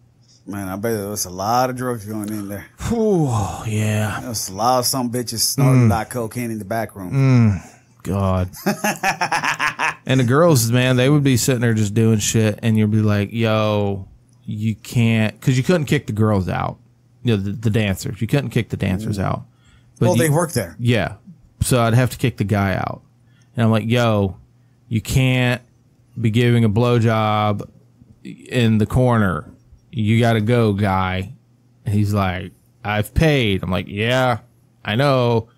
Man, I bet there was a lot of drugs going in there. Oh, yeah. There was a lot of some bitches snorting that cocaine in the back room. God. and the girls, man, they would be sitting there just doing shit and you'd be like, "Yo, you can't cuz you couldn't kick the girls out. You know, the, the dancers. You couldn't kick the dancers mm. out. But well, you- they work there. Yeah. So I'd have to kick the guy out. And I'm like, yo, you can't be giving a blowjob in the corner. You got to go, guy. And he's like, I've paid. I'm like, yeah, I know.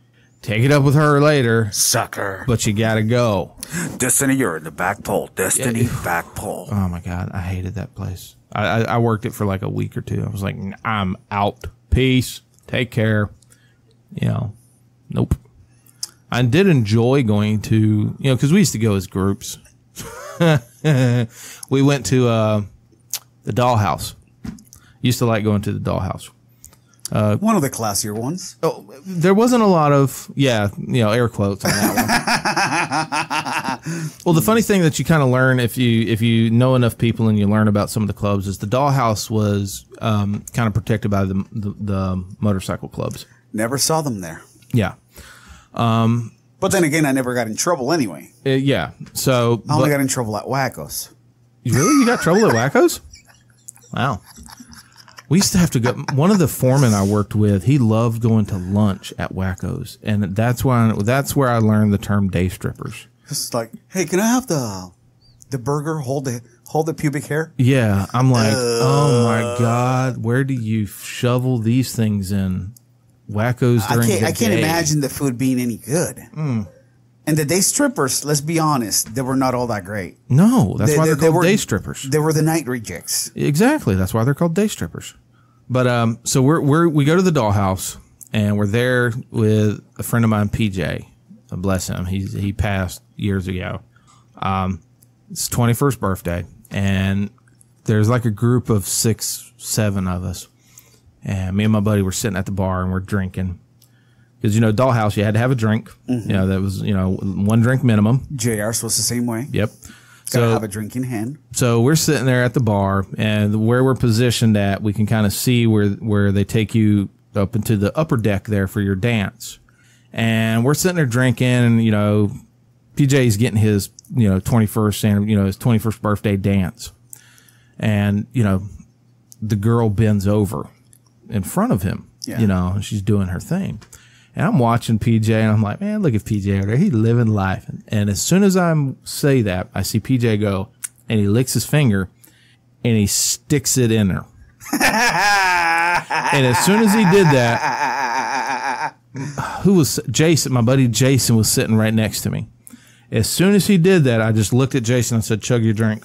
Take it up with her later, Sucker. but you got to go. Destiny, you're in the back pole. Destiny, back pole. Oh my God. I hated that place. I, I, worked it for like a week or two. I was like, I'm out. Peace. Take care. You know, nope. I did enjoy going to, you know, because we used to go as groups. we went to uh, the dollhouse. Used to like going to the dollhouse. One of the classier ones. Oh, there wasn't a lot of, yeah, you know, air quotes on that one. well, the funny thing that you kind of learn if you if you know enough people and you learn about some of the clubs is the dollhouse was um, kind of protected by the, the the motorcycle clubs. Never saw them there. Yeah, Um, But then again, I never got in trouble anyway. Uh, yeah. So, I only but- got in trouble at Wackos. Really? You got trouble at Wacko's? Wow. We used to have to go. One of the foremen I worked with, he loved going to lunch at Wacko's, and that's why that's where I learned the term day strippers. It's like, hey, can I have the the burger? Hold the hold the pubic hair. Yeah, I'm like, uh. oh my god, where do you shovel these things in? Wacko's I during can't. the I can't imagine the food being any good. Hmm. And the day strippers, let's be honest, they were not all that great. No, that's They- why they- they're they called were- day strippers. They were the night rejects. Exactly. That's why they're called day strippers. But um, so we're we're we go to the dollhouse and we're there with a friend of mine, PJ. Uh, Bless him. He's he passed years ago. Um, it's twenty first birthday, and there's like a group of six, seven of us, and me and my buddy were sitting at the bar and we're drinking. Because you know, dollhouse, you had to have a drink. Mm-hmm. You know, that was you know one drink minimum. JR's was the same way. Yep. Gotta So have a drink in hand. so we're sitting there at the bar, and where we're positioned at, we can kind of see where where they take you up into the upper deck there for your dance. And we're sitting there drinking, and you know, PJ's getting his you know twenty first and you know his twenty first birthday dance, and you know, the girl bends over in front of him, Yeah. you know, and she's doing her thing. And I'm watching PJ and I'm like, man, look at PJ over there. He's living life. And as soon as I say that, I see PJ go and he licks his finger and he sticks it in her. and as soon as he did that, who was Jason? My buddy Jason was sitting right next to me. As soon as he did that, I just looked at Jason and said, chug your drink.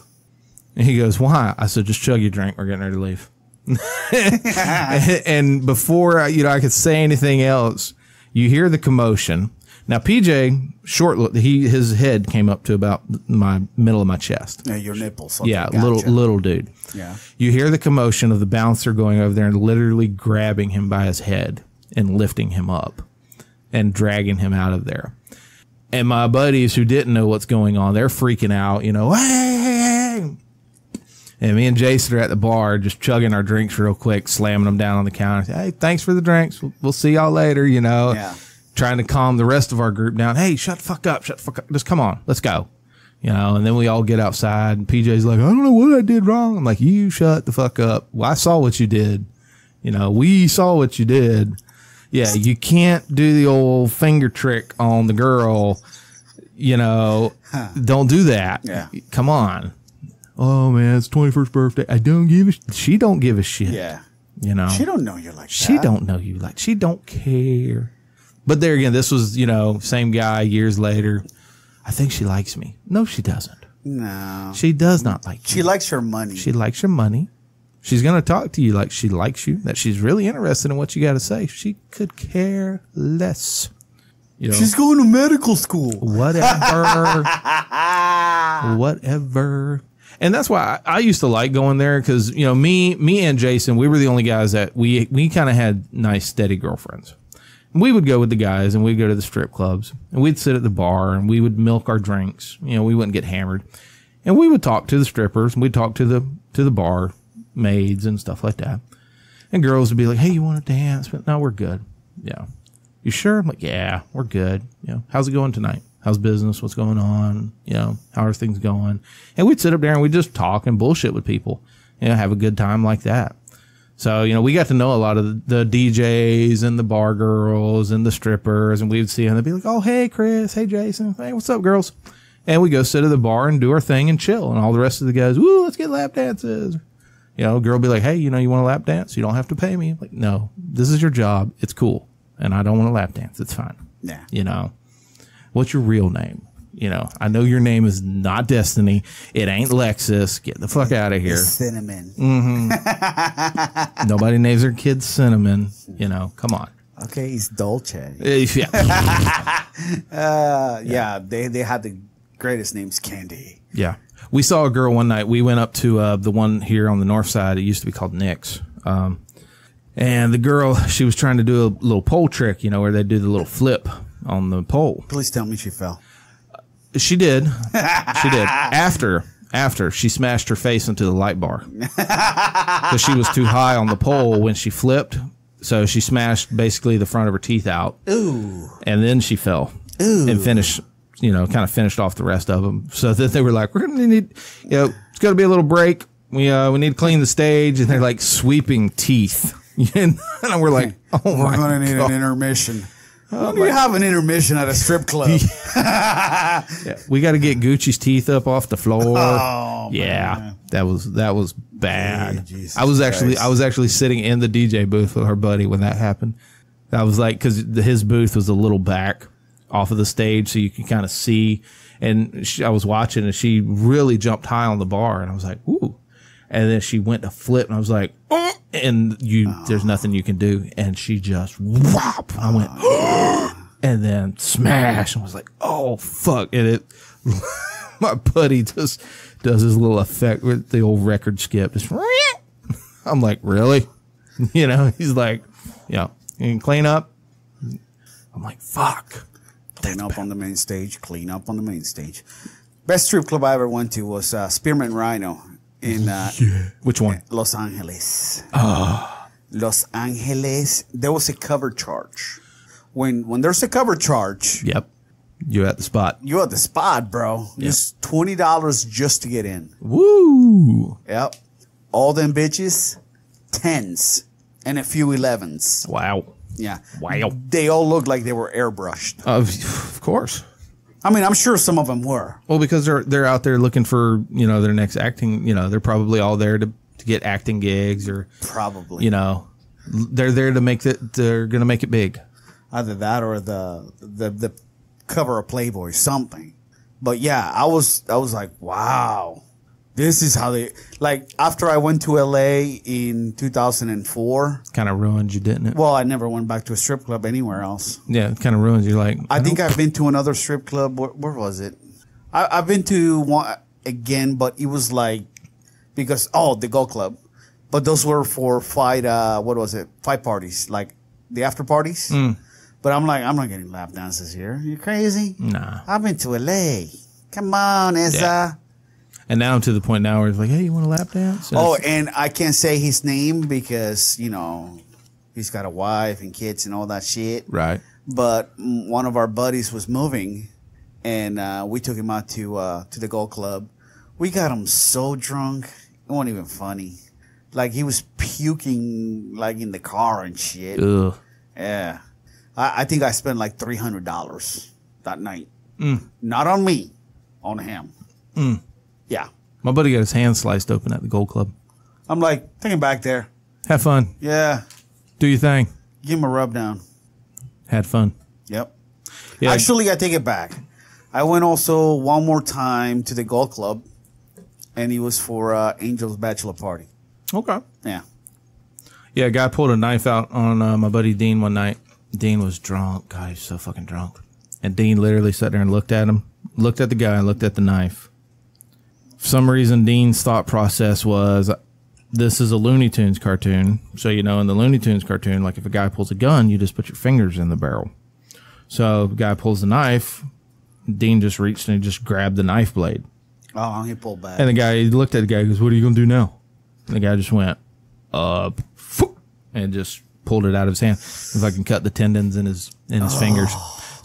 And he goes, "Why?" I said, "Just chug your drink. We're getting ready to leave." and before you know I could say anything else, you hear the commotion. Now PJ, short, he his head came up to about my middle of my chest. Yeah, your nipples. Yeah, gotcha. little little dude. Yeah. You hear the commotion of the bouncer going over there and literally grabbing him by his head and lifting him up and dragging him out of there. And my buddies who didn't know what's going on, they're freaking out, you know, hey. And me and Jason are at the bar just chugging our drinks real quick, slamming them down on the counter. Hey, thanks for the drinks. We'll, we'll see y'all later, you know. Yeah. Trying to calm the rest of our group down. Hey, shut the fuck up. Shut the fuck up. Just come on. Let's go. You know, and then we all get outside and PJ's like, I don't know what I did wrong. I'm like, you shut the fuck up. Well, I saw what you did. You know, we saw what you did. Yeah, you can't do the old finger trick on the girl. You know, don't do that. Yeah. Come on. Oh man, it's 21st birthday. I don't give a sh- she don't give a shit. Yeah. You know. She don't know you like She that. don't know you like she don't care. But there again, this was, you know, same guy years later. I think she likes me. No, she doesn't. No. She does not like you. She you. likes your money. She likes your money. She's gonna talk to you like she likes you, that she's really interested in what you gotta say. She could care less. You know, She's going to medical school. whatever. whatever. And that's why I, I used to like going there because you know me, me and Jason, we were the only guys that we we kind of had nice, steady girlfriends. And we would go with the guys, and we'd go to the strip clubs, and we'd sit at the bar, and we would milk our drinks. You know, we wouldn't get hammered, and we would talk to the strippers, and we'd talk to the to the bar maids and stuff like that. And girls would be like, "Hey, you want to dance?" But no, we're good. Yeah, you sure? I'm like, "Yeah, we're good." You know, how's it going tonight? How's business? What's going on? You know, how are things going? And we'd sit up there and we'd just talk and bullshit with people. You know, have a good time like that. So, you know, we got to know a lot of the, DJs and the bar girls and the strippers, and we'd see them. They'd be like, oh, hey, Chris. Hey, Jason. Hey, what's up, girls? And we go sit at the bar and do our thing and chill. And all the rest of the guys, woo, let's get lap dances. You know, girl be like, hey, you know, you want a lap dance? You don't have to pay me. I'm like, no, this is your job. It's cool. And I don't want a lap dance. It's fine. Yeah. You know, what's your real name? You know, I know your name is not Destiny. It ain't Lexus. Get the fuck out of here. Cinnamon. Nobody names their kid Cinnamon. You know, come on. Okay, he's Dolce. Yeah. Uh, yeah, they they had the greatest names, Candy. yeah. We saw a girl one night. We went up to uh, the one here on the north side. It used to be called Nick's. Um, and the girl, she was trying to do a little pole trick, you know, where they do the little flip on the pole. Please tell me she fell. She did. She did. After after she smashed her face into the light bar because she was too high on the pole when she flipped. So she smashed basically the front of her teeth out. Ooh. and then she fell Ooh. and finished you know kind of finished off the rest of them so then they were like we're gonna need you know it's gonna be a little break we uh we need to clean the stage and they're like sweeping teeth and we're like oh We're my gonna need an intermission. Oh, when do you have an intermission at a strip club? we got to get gucci's teeth up off the floor. Oh, yeah that was that was bad. Hey, i was actually Christ. i was actually sitting in the dj booth with her buddy when that happened. I was like because his booth was a little back off of the stage so you can kind of see. And she, i was watching and she really jumped high on the bar and i was like ooh and then she went to flip and i was like oh, and you there's nothing you can do and she just whop i went and then smash and was like oh fuck and it my buddy just does his little effect with the old record skip. Just, I'm like, really? You know, he's like, yeah, you can clean up. I'm like, fuck. clean up on the main stage. Clean up on the main stage. Best strip club I ever went to was uh, Spearmint Rhino in uh, Which one? Los Angeles. Los Angeles. There was a cover charge. When when there's a cover charge, Yep. You're at the spot. you're at the spot, bro. It's twenty dollars just to get in. Woo. Yep. All them bitches, tens and a few elevens. Wow. Yeah. Wow. They all look like they were airbrushed. Of, of course. I mean, I'm sure some of them were. Well, because they're they're out there looking for you know their next acting. You know, they're probably all there to, to get acting gigs or Probably. you know they're there to make it. They're gonna make it big. Either that or the the the cover of Playboy, something. But yeah, I was I was like, wow, This is how they like. After I went to LA in 2004. Kind of ruined you, didn't it? Well, I never went back to a strip club anywhere else. yeah, it kind of ruins you. Like, I think I've been to another strip club. Where, where was it? I, I've been to one again, but it was like because oh, the Go Club, but those were for fight. Uh, what was it? Fight parties, like the after parties. But I'm like, I'm not getting lap dances here. You crazy? nah. I've been to LA. Come on, Ezra. Yeah. And now I'm to the point now where it's like, hey, you want a lap dance? And Oh, and I can't say his name because you know he's got a wife and kids and all that shit. right. but mm, one of our buddies was moving, and uh, we took him out to uh, to the Gold Club. We got him so drunk, it wasn't even funny. Like he was puking like in the car and shit. Ugh. Yeah, I, I think I spent like three hundred dollars that night. Not on me, on him. Yeah, My buddy got his hand sliced open at the Gold Club. I'm like, take him back there. Have fun. Yeah, Do your thing. give him a rub down. Had fun. Yep. Yeah. Actually, I take it back. I went also one more time to the Gold Club, and it was for uh, Angel's bachelor party. okay. Yeah. Yeah, a guy pulled a knife out on uh, my buddy Dean one night. Dean was drunk. God, he's so fucking drunk. And Dean literally sat there and looked at him, looked at the guy, and looked at the knife. For some reason, Dean's thought process was, this is a Looney Tunes cartoon. So, you know, in the Looney Tunes cartoon, like if a guy pulls a gun, you just put your fingers in the barrel. So, the guy pulls the knife. Dean just reached and he just grabbed the knife blade. Oh, he pulled back. And the guy he looked at the guy and goes, What are you going to do now? And the guy just went, uh, and just pulled it out of his hand. If I can cut the tendons in his in his fingers.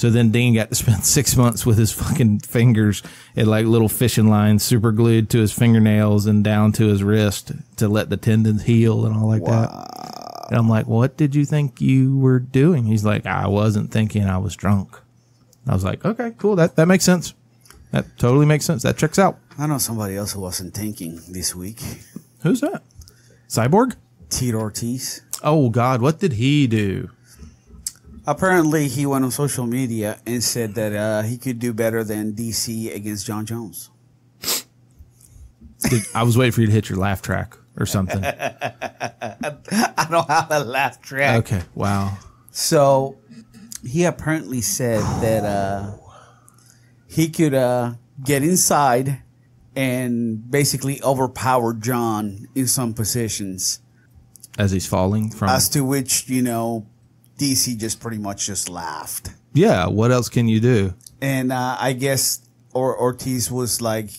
So then Dean got to spend six months with his fucking fingers at like little fishing lines, super glued to his fingernails and down to his wrist to let the tendons heal and all like that. And I'm like, what did you think you were doing? He's like, I wasn't thinking I was drunk. I was like, okay, cool. That, that makes sense. That totally makes sense. That checks out. I know somebody else who wasn't thinking this week. Who's that? Cyborg? Tito Ortiz. Oh God, what did he do? Apparently, he went on social media and said that uh, he could do better than DC against Jon Jones. I was waiting for you to hit your laugh track or something. I don't have a laugh track. Okay, wow. So he apparently said that uh, he could uh, get inside and basically overpower Jon in some positions. As he's falling from. As to which, you know, DC just pretty much just laughed. yeah, what else can you do? And uh, I guess or Ortiz was like,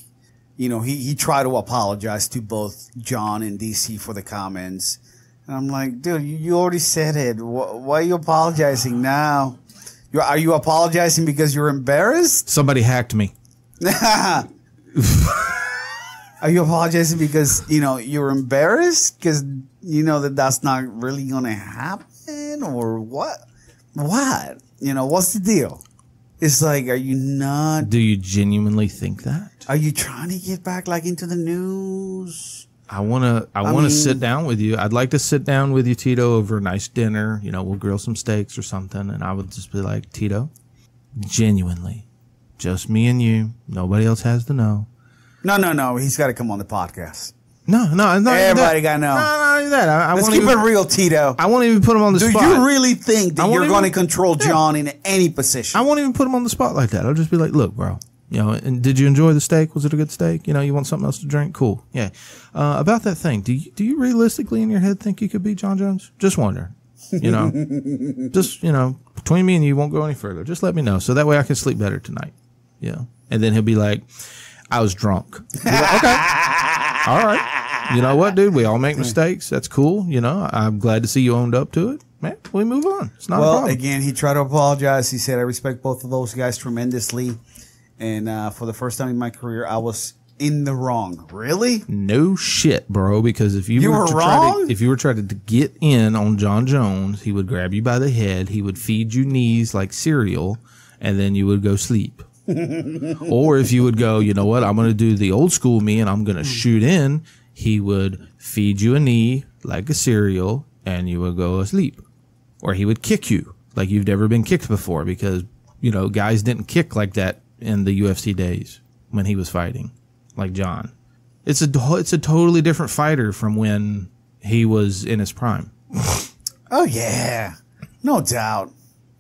you know, he, he tried to apologize to both Jon and DC for the comments. And I'm like, dude, you, you already said it. Wh- why are you apologizing now? you are you apologizing because you're embarrassed? Somebody hacked me. Are you apologizing because, you know, you're embarrassed? Because you know that that's not really going to happen? Or what? What? You know, what's the deal? It's like, are you not Do you genuinely think that? Are you trying to get back like into the news? I wanna I, I wanna mean- sit down with you. I'd like to sit down with you, Tito, over a nice dinner. You know, we'll grill some steaks or something, and I would just be like, Tito, genuinely, just me and you. Nobody else has to know. No, no, no. He's got to come on the podcast. No, no, no. Everybody gotta know. No, not even that. I, I Let's keep even, it real, Tito. I won't even put him on the Do spot. Do you really think that you're going to control Yeah. Jon in any position? I won't even put him on the spot like that. I'll just be like, look, bro, you know, and did you enjoy the steak? Was it a good steak? You know, you want something else to drink? Cool. Yeah. Uh, about that thing, do you, do you realistically in your head think you could beat Jon Jones? Just wondering. You know, just, you know, between me and you won't go any further. Just let me know. So that way I can sleep better tonight. Yeah. And then he'll be like, I was drunk. Like, okay. All right. You know what, dude? We all make mistakes. That's cool. You know, I'm glad to see you owned up to it. Man, we move on. It's not a well, problem. again, he tried to apologize. He said, I respect both of those guys tremendously. And uh, for the first time in my career, I was in the wrong. Really? No shit, bro. Because if you, You were, were wrong? to, if you were trying to get in on Jon Jones, he would grab you by the head. He would feed you knees like cereal, and then you would go sleep. Or if you would go, you know what? I'm going to do the old school me, and I'm going to hmm. shoot in. He would feed you a knee like a cereal, and you would go asleep. Or he would kick you like you've never been kicked before, because you know guys didn't kick like that in the UFC days when he was fighting, like Jon. It's a it's a totally different fighter from when he was in his prime. Oh yeah, no doubt.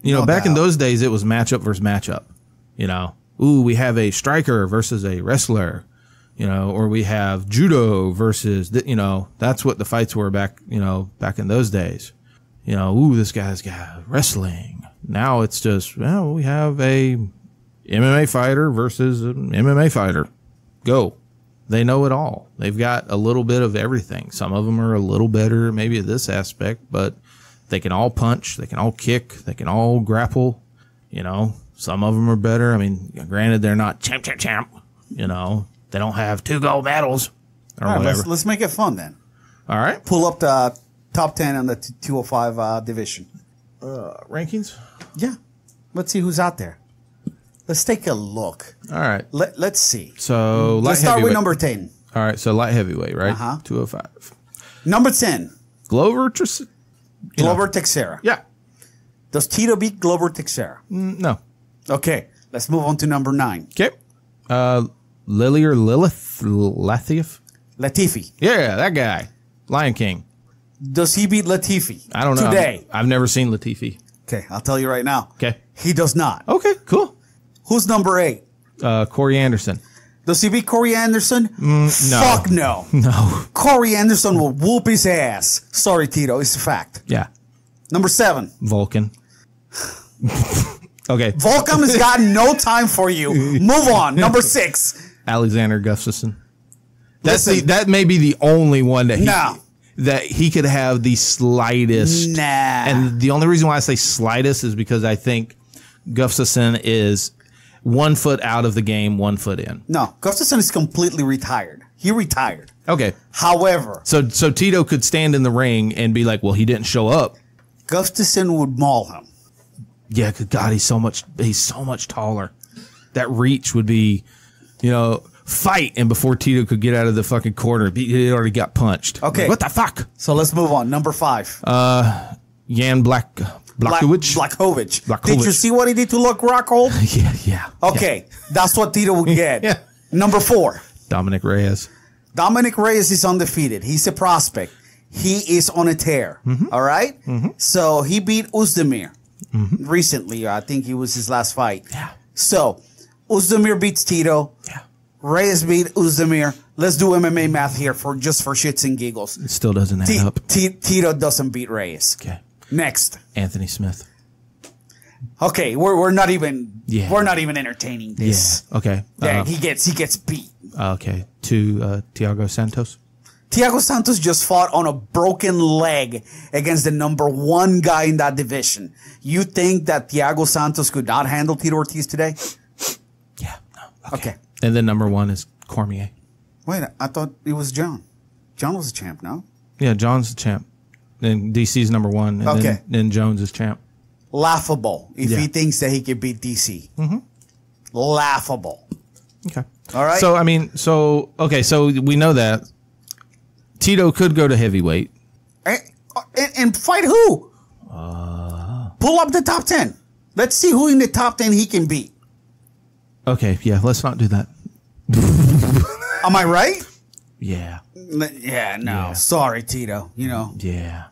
You know, No back in those days, it was matchup versus matchup. You know, ooh, we have a striker versus a wrestler. You know, or we have judo versus, th- you know, that's what the fights were back, you know, back in those days. You know, ooh, this guy's got wrestling. Now it's just, well, we have a MMA fighter versus an MMA fighter. Go. They know it all. They've got a little bit of everything. Some of them are a little better, maybe at this aspect, but they can all punch, they can all kick, they can all grapple. You know, some of them are better. I mean, granted, they're not champ, champ, champ. You know, they don't have two gold medals or All right, whatever. let's let's make it fun then. all right, Pull up the top ten on the t- 205 uh, division. rankings. Yeah, let's see who's out there. Let's take a look. All right, Let Let's see. so light Let's start with number ten. All right, so light heavyweight, right? Uh-huh. Two hundred five. Number ten, Glover, Tris- you know. Glover Teixeira. Yeah. Does Tito beat Glover Teixeira? Mm, No. Okay, let's move on to number nine, Okay. Uh, Lily or Lilith Latief? Latifi. Yeah, that guy, Lion King. Does he beat Latifi? I don't know. today. I've never seen Latifi. Okay, I'll tell you right now. Okay. He does not. Okay. Cool. Who's number eight? Uh, Corey Anderson. Does he beat Corey Anderson? Mm, no. Fuck no. No. Corey Anderson will whoop his ass. Sorry, Tito. It's a fact. Yeah. Number seven. Volkan. okay. Volkan has got no time for you. Move on. Number six. Alexander Gustafsson. That's the, that may be the only one that he, No. that he could have the slightest. Nah. And the only reason why I say slightest is because I think Gustafsson is one foot out of the game, one foot in. No, Gustafsson is completely retired. He retired. Okay. However, So so Tito could stand in the ring and be like, "Well, he didn't show up." Gustafsson would maul him. Yeah, good God, he's so much he's so much taller. That reach would be, you know, fight, and before Tito could get out of the fucking corner, he already got punched. Okay. Like, what the fuck? So let's move on. Number five. Uh, Jan Black Black, Blackowicz. Blackovich. Blachowicz. Did you see what he did to Luke Rockhold? Yeah, yeah. Okay, that's what Tito would get. Yeah. Number four. Dominick Reyes. Dominick Reyes is undefeated. He's a prospect. He is on a tear. Mm-hmm. all right? So he beat Oezdemir recently. I think it was his last fight. Yeah. So Oezdemir beats Tito. Yeah. Reyes beat Oezdemir. Let's do MMA math here for just for shits and giggles. It still doesn't add T- up. T- Tito doesn't beat Reyes. Okay. Next. Anthony Smith. Okay, we're, we're not even Yeah. we're not even entertaining Yeah. this. Okay. Yeah, Uh, he gets he gets beat. okay. To uh, Thiago Santos. Thiago Santos just fought on a broken leg against the number one guy in that division. You think that Thiago Santos could not handle Tito Ortiz today? Yeah. No. Okay. And then number one is Cormier. Wait, I thought it was Jon. Jon was a champ, no? Yeah, Jon's the champ. Then DC's number one. And Okay. Then, then Jones is champ. Laughable if Yeah. he thinks that he could beat DC. Mm-hmm. Laughable. Okay. All right. So I mean, so okay, so we know that Tito could go to heavyweight. And, and, fight who? Uh. Pull up the top 10. Let's see who in the top 10 he can beat. Okay, yeah, let's not do that. Am I right? Yeah, Yeah, no. Yeah. Sorry, Tito. You know, yeah.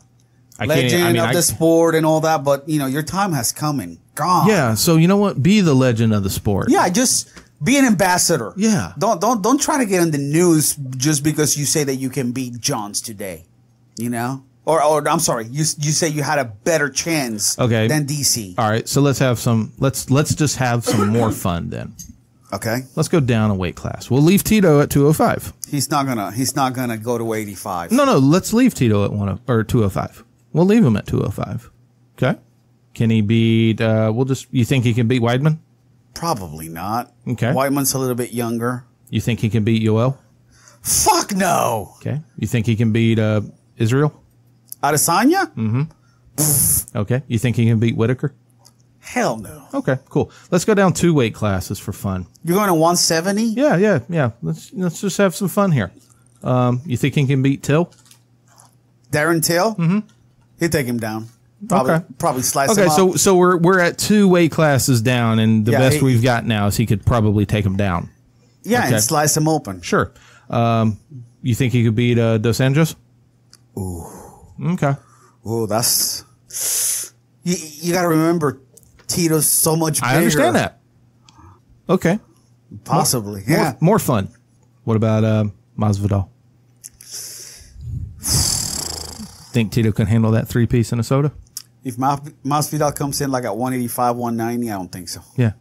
I legend I mean, of I- the sport and all that, but you know, your time has come and gone. Yeah, so you know what? Be the legend of the sport. Yeah, just be an ambassador. Yeah. Don't don't don't try to get in the news just because you say that you can beat Jones today. You know? Or or I'm sorry, you you say you had a better chance Okay. than DC. All right, so let's have some. Let's let's just have some more fun then. Okay. Let's go down a weight class. We'll leave Tito at 205. He's not gonna he's not gonna go to 85. No, no, let's leave Tito at one or 205. We'll leave him at 205. Okay. Can he beat? Uh, we'll just. You think he can beat Weidman? Probably not. Okay. Weidman's a little bit younger. You think he can beat Yoel? Fuck no. Okay. You think he can beat uh, Israel? Adesanya? Mm. Okay. You think he can beat Whittaker? Hell no. Okay, cool. Let's go down two weight classes for fun. You're going to 170? Yeah, yeah, yeah. Let's let's just have some fun here. Um, you think he can beat Till? Darren Till? Mm-hmm. He'd take him down. Probably, Okay. probably slice Okay, so so we're we're at two weight classes down, and the Yeah, best we've got now is he could probably take him down. yeah, okay. and slice him open. Sure. Um, you think he could beat uh, Dos Anjos? Ooh. Okay. Oh, that's you. You got to remember, Tito's so much. Bigger. I understand that. Okay. Possibly, More, yeah. more fun. What about uh, Masvidal? Think Tito can handle that three piece in a soda? If Mas- Masvidal comes in like at 185, 190, I don't think so. Yeah.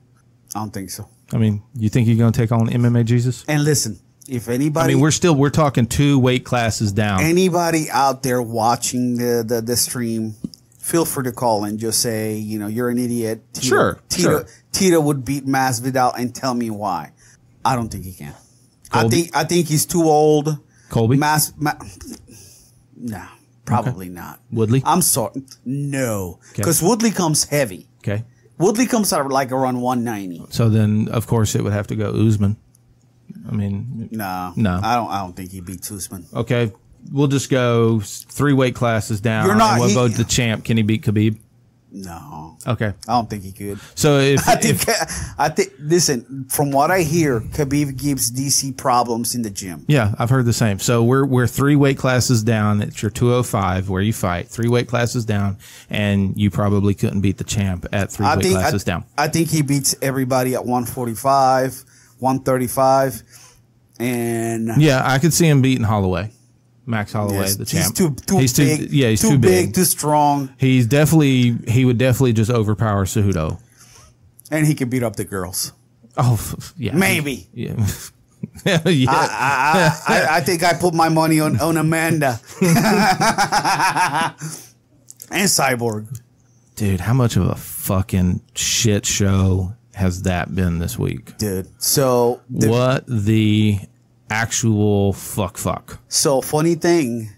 I don't think so. I mean, you think you're going to take on MMA Jesus? And listen, if anybody, I mean, we're still we're talking two weight classes down. anybody out there watching the, the the stream, feel free to call and just say, you know, you're an idiot. Tito, Sure, Tito, sure. Tito would beat Masvidal and tell me why. I don't think he can. I think I think he's too old. Colby? Mas, ma, no, probably not. Woodley? I'm sorry. No, because Woodley comes heavy. okay. Woodley comes out like around 190. So then, of course, it would have to go Usman. I mean, No, No. I don't. I don't think he beats Usman. okay, we'll just go three weight classes down. You're not- we'll he- go to the champ. Can he beat Khabib? No, Okay. I don't think he could. So if, I if think. I think. Listen, from what I hear, Khabib gives DC problems in the gym. yeah, I've heard the same. So we're we're three weight classes down. It's your 205 where you fight. Three weight classes down, and you probably couldn't beat the champ at three I weight think. classes I, down. I think he beats everybody at 145, 135, and Yeah, I could see him beating Holloway, Max Holloway, Yes, the he's too too He's big. yeah, he's too, too, big, too strong, He's definitely he would definitely just overpower Cejudo. and he could beat up the girls. Oh yeah, Maybe. Yeah, yeah. I, I, I, I think I put my money on, on Amanda and Cyborg. Dude, how much of a fucking shit show has that been this week? Dude. So the, what the actual fuck fuck? so funny thing,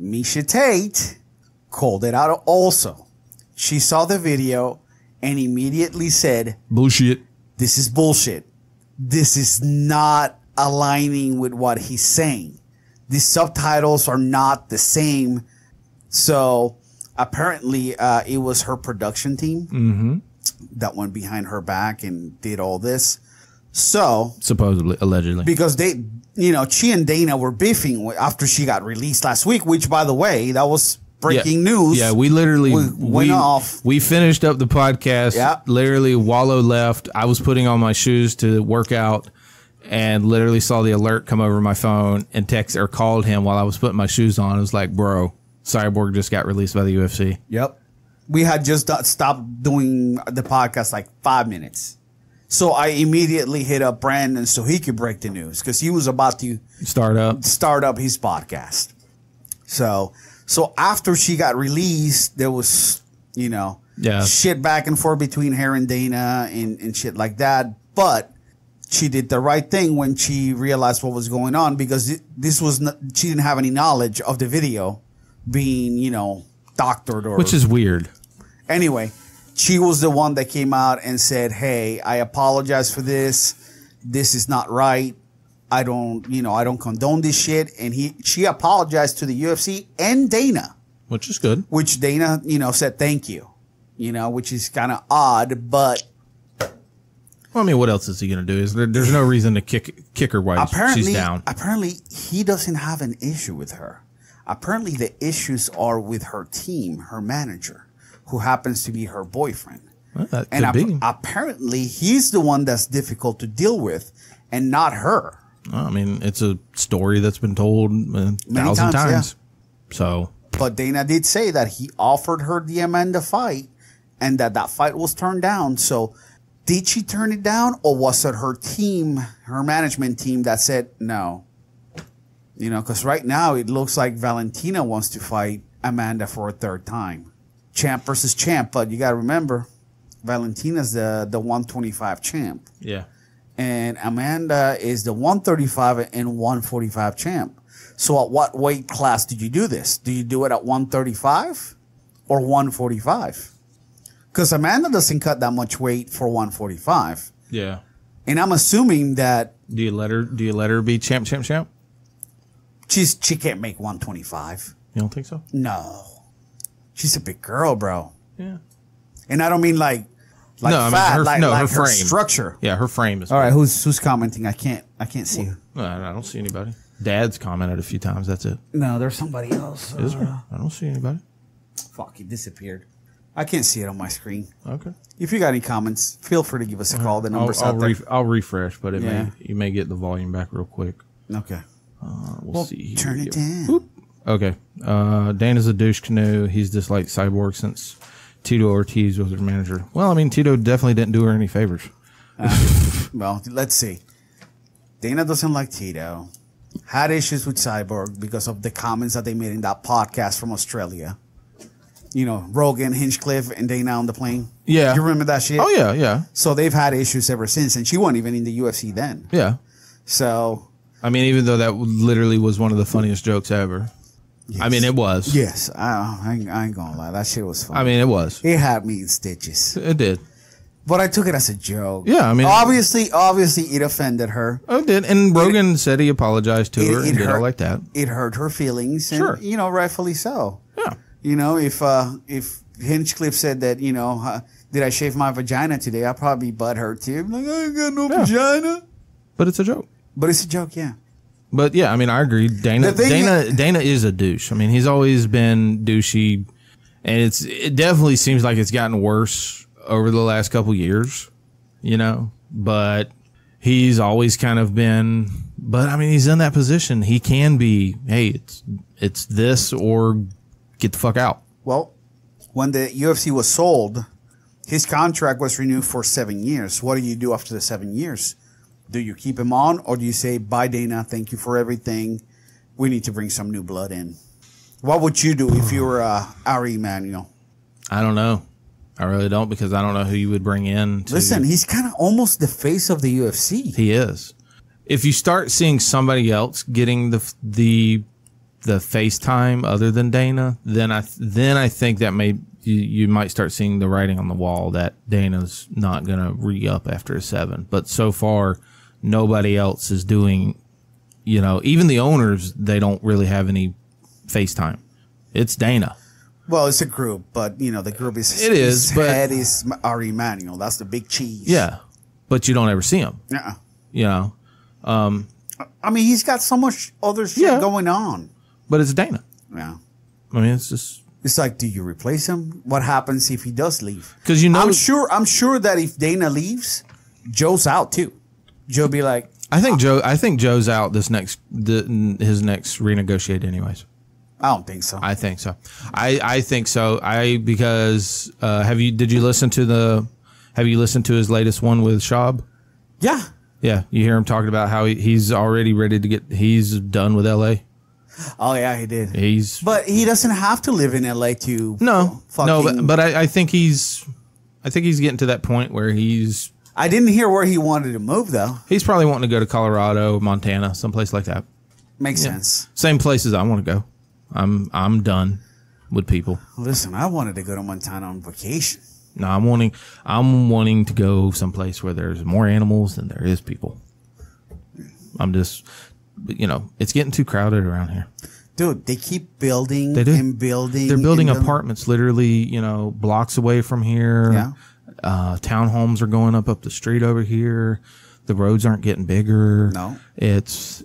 Miesha Tate called it out also. She saw the video and immediately said, Bullshit. This is bullshit. This is not aligning with what he's saying. These subtitles are not the same. So apparently, uh, it was her production team that went behind her back and did all this. So Supposedly, allegedly. because they, you know, she and Dana were beefing after she got released last week, which by the way, that was breaking yeah. news. Yeah, we literally We we, went off. We finished up the podcast. Yeah. Literally, Walo left. I was putting on my shoes to work out, and literally saw the alert come over my phone and text or called him while I was putting my shoes on. It was like, bro, Cyborg just got released by the UFC. Yep. We had just uh, stopped doing the podcast like five minutes. So I immediately hit up Brandon so he could break the news because he was about to Start up. start up his podcast. So, so after she got released, there was, you know, Yeah. shit back and forth between her and Dana and, and shit like that. But she did the right thing when she realized what was going on because this was, not, she didn't have any knowledge of the video being, you know, doctored or Which is weird. anyway, she was the one that came out and said, "Hey, I apologize for this. This is not right. I don't, you know, I don't condone this shit." And he, she apologized to the UFC and Dana, Which is good. which Dana, you know, said thank you, you know, which is kind of odd, but Well, I mean, what else is he going to do? Is there, there's no reason to kick kick her while apparently, she's down. apparently, he doesn't have an issue with her. Apparently, the issues are with her team, her manager, who happens to be her boyfriend. Well, And ap- apparently, he's the one that's difficult to deal with, and not her. Well, I mean, it's a story that's been told uh, a thousand times, times. So But Dana did say that he offered her the Amanda fight, and that that fight was turned down. So, did she turn it down, or was it her team, her management team, that said no? You know, because right now it looks like Valentina wants to fight Amanda for a third time, champ versus champ. But you got to remember, Valentina's the the 125 champ. yeah, and Amanda is the 135 and 145 champ. So at what weight class did you do this? Do you do it at 135 or 145? Because Amanda doesn't cut that much weight for 145. yeah. And I'm assuming that Do you let her? Do you let her be champ, champ, champ? she's she can't make 125. You don't think so? No. She's a big girl, bro. Yeah. And I don't mean like like No, I mean, fat, her- like, no, like her her, frame. structure. Yeah, her frame is. All right, who's who's commenting? I can't I can't see. No, I don't see anybody. Dad's commented a few times. That's it. No, there's somebody else. Is there? I don't see anybody. Fuck, he disappeared. I can't see it on my screen. Okay. If you got any comments, feel free to give us a call. The I'll, number's I'll, out there. ref- I'll refresh, but it Yeah. may you may get the volume back real quick. okay. Uh, we'll, Well, see. here. turn it down. Okay. Uh, Dana's a douche canoe. He's just like cyborg since Tito Ortiz was her manager. Well, I mean, Tito definitely didn't do her any favors. Well, let's see. Dana doesn't like Tito. Had issues with Cyborg because of the comments that they made in that podcast from Australia. You know, Rogan, Hinchcliffe, and Dana on the plane. Yeah. You remember that shit? Oh yeah, yeah, So they've had issues ever since, and she wasn't even in the UFC then. yeah. So, I mean, even though that literally was one of the funniest jokes ever. I mean, it was. yes, I, I, ain't- I ain't gonna lie. That shit was fun. I mean, it was. it had me in stitches. It did. But I took it as a joke. Yeah, I mean- obviously, obviously, it offended her. Oh, it did. And Rogan said he apologized to It- her it and did all hurt- like that. It hurt her feelings, and Sure. you know, rightfully so. Yeah. You know, if uh, if Hinchcliffe said that, you know, uh, did I shave my vagina today? I'd probably butt butthurt too. Like I ain't got no Yeah. vagina. But it's a joke. But it's a joke, yeah. But yeah, I mean, I agree. Dana, Dana, Dana is a douche. I mean, he's always been douchey, and it's it definitely seems like it's gotten worse over the last couple years. You know, but he's always kind of been. But I mean, he's in that position. He can be. Hey, it's it's this or get the fuck out. Well, when the UFC was sold, his contract was renewed for seven years. What do you do after the seven years? Do you keep him on, or do you say, "Bye, Dana. Thank you for everything. We need to bring some new blood in." What would you do if you were uh, Ari Emanuel? I don't know. I really don't because I don't know who you would bring in. To, Listen, he's kind of almost the face of the UFC. He is. If you start seeing somebody else getting the the the FaceTime other than Dana, then I then I think that may you, you might start seeing the writing on the wall that Dana's not going to re up after a seven. But so far, nobody else is doing. You know, even the owners they don't really have any FaceTime. It's Dana. Well, it's a group, but you know the group is It is, his but- head is Ari Emanuel. That's the big cheese. Yeah, but you don't ever see him. Yeah. You know, um, I mean, he's got so much other shit Yeah. going on. but it's Dana. Yeah. I mean, it's just It's like, do you replace him? What happens if he does leave? because you know I'm sure. I'm sure that if Dana leaves, Joe's out too. Joe be like, I think Joe. I think Joe's out this next the, his next renegotiate anyways. I don't think so. I think so. I I think so. I because uh, have you did you listen to the have you listened to his latest one with Schaub? yeah. Yeah, you hear him talking about how he, he's already ready to get. He's done with L.A. Oh yeah, he did. He's But he doesn't have to live in LA to. no no, but, but I, I think he's I think he's getting to that point where he's I didn't hear where he wanted to move though. he's probably wanting to go to Colorado, Montana, someplace like that. Makes sense. Same places I want to go. I'm I'm done with people. Listen, I wanted to go to Montana on vacation. No, I'm wanting I'm wanting to go someplace where there's more animals than there is people. I'm just you know, it's getting too crowded around here. Dude, they keep building They do. and building. They're building. apartments literally, you know, blocks away from here. Yeah. Uh, townhomes are going up up the street over here. The roads aren't getting bigger. No. It's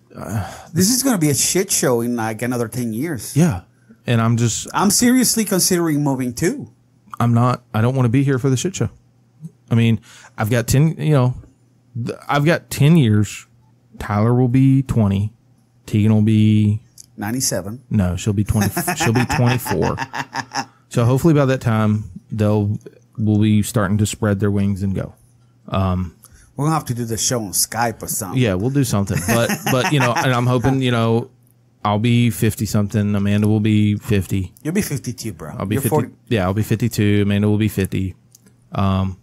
This is going to be a shit show in like another 10 years. yeah. And I'm just I'm seriously considering moving too. I'm not. I don't want to be here for the shit show. I mean, I've got ten. You know, I've got ten years. Tyler will be twenty. Tegan will be 97. no. She'll be twenty. she'll be twenty four. So hopefully by that time they'll will be starting to spread their wings and go. Um, We're going to have to do the show on Skype or something. Yeah, we'll do something. But but you know, and I'm hoping you know, I'll be fifty something. Amanda will be fifty. You'll be 52, bro. I'll be You're fifty. 40 Yeah, I'll be fifty two. Amanda will be fifty. Um,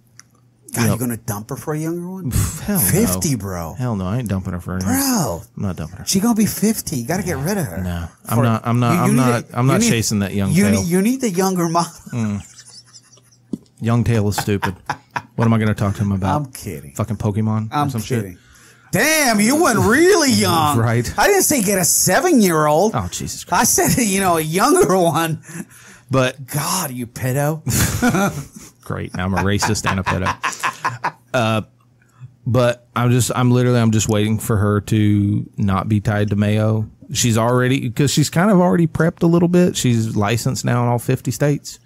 God, you're going to dump her for a younger one? Hell no. 50, bro. Hell no, I ain't dumping her for anything. Bro. I'm not dumping her. She gonna be 50. You got to get rid of her. No, I'm For- not. I'm not. you- you I'm not. I'm not chasing that young You tail. need, you need the younger mom. Young tail is stupid. what am I going to talk to him about? I'm kidding. Fucking Pokemon. I'm some kidding. Shit? Damn, you went really young. Right. I didn't say get a seven year old. Oh Jesus Christ! I said, you know, a younger one. But God, you pedo. great. Now I'm a racist and a pedo. Uh, but I'm just I'm literally I'm just waiting for her to not be tied to Mayo. She's already because she's kind of already prepped a little bit. She's licensed now in all 50 states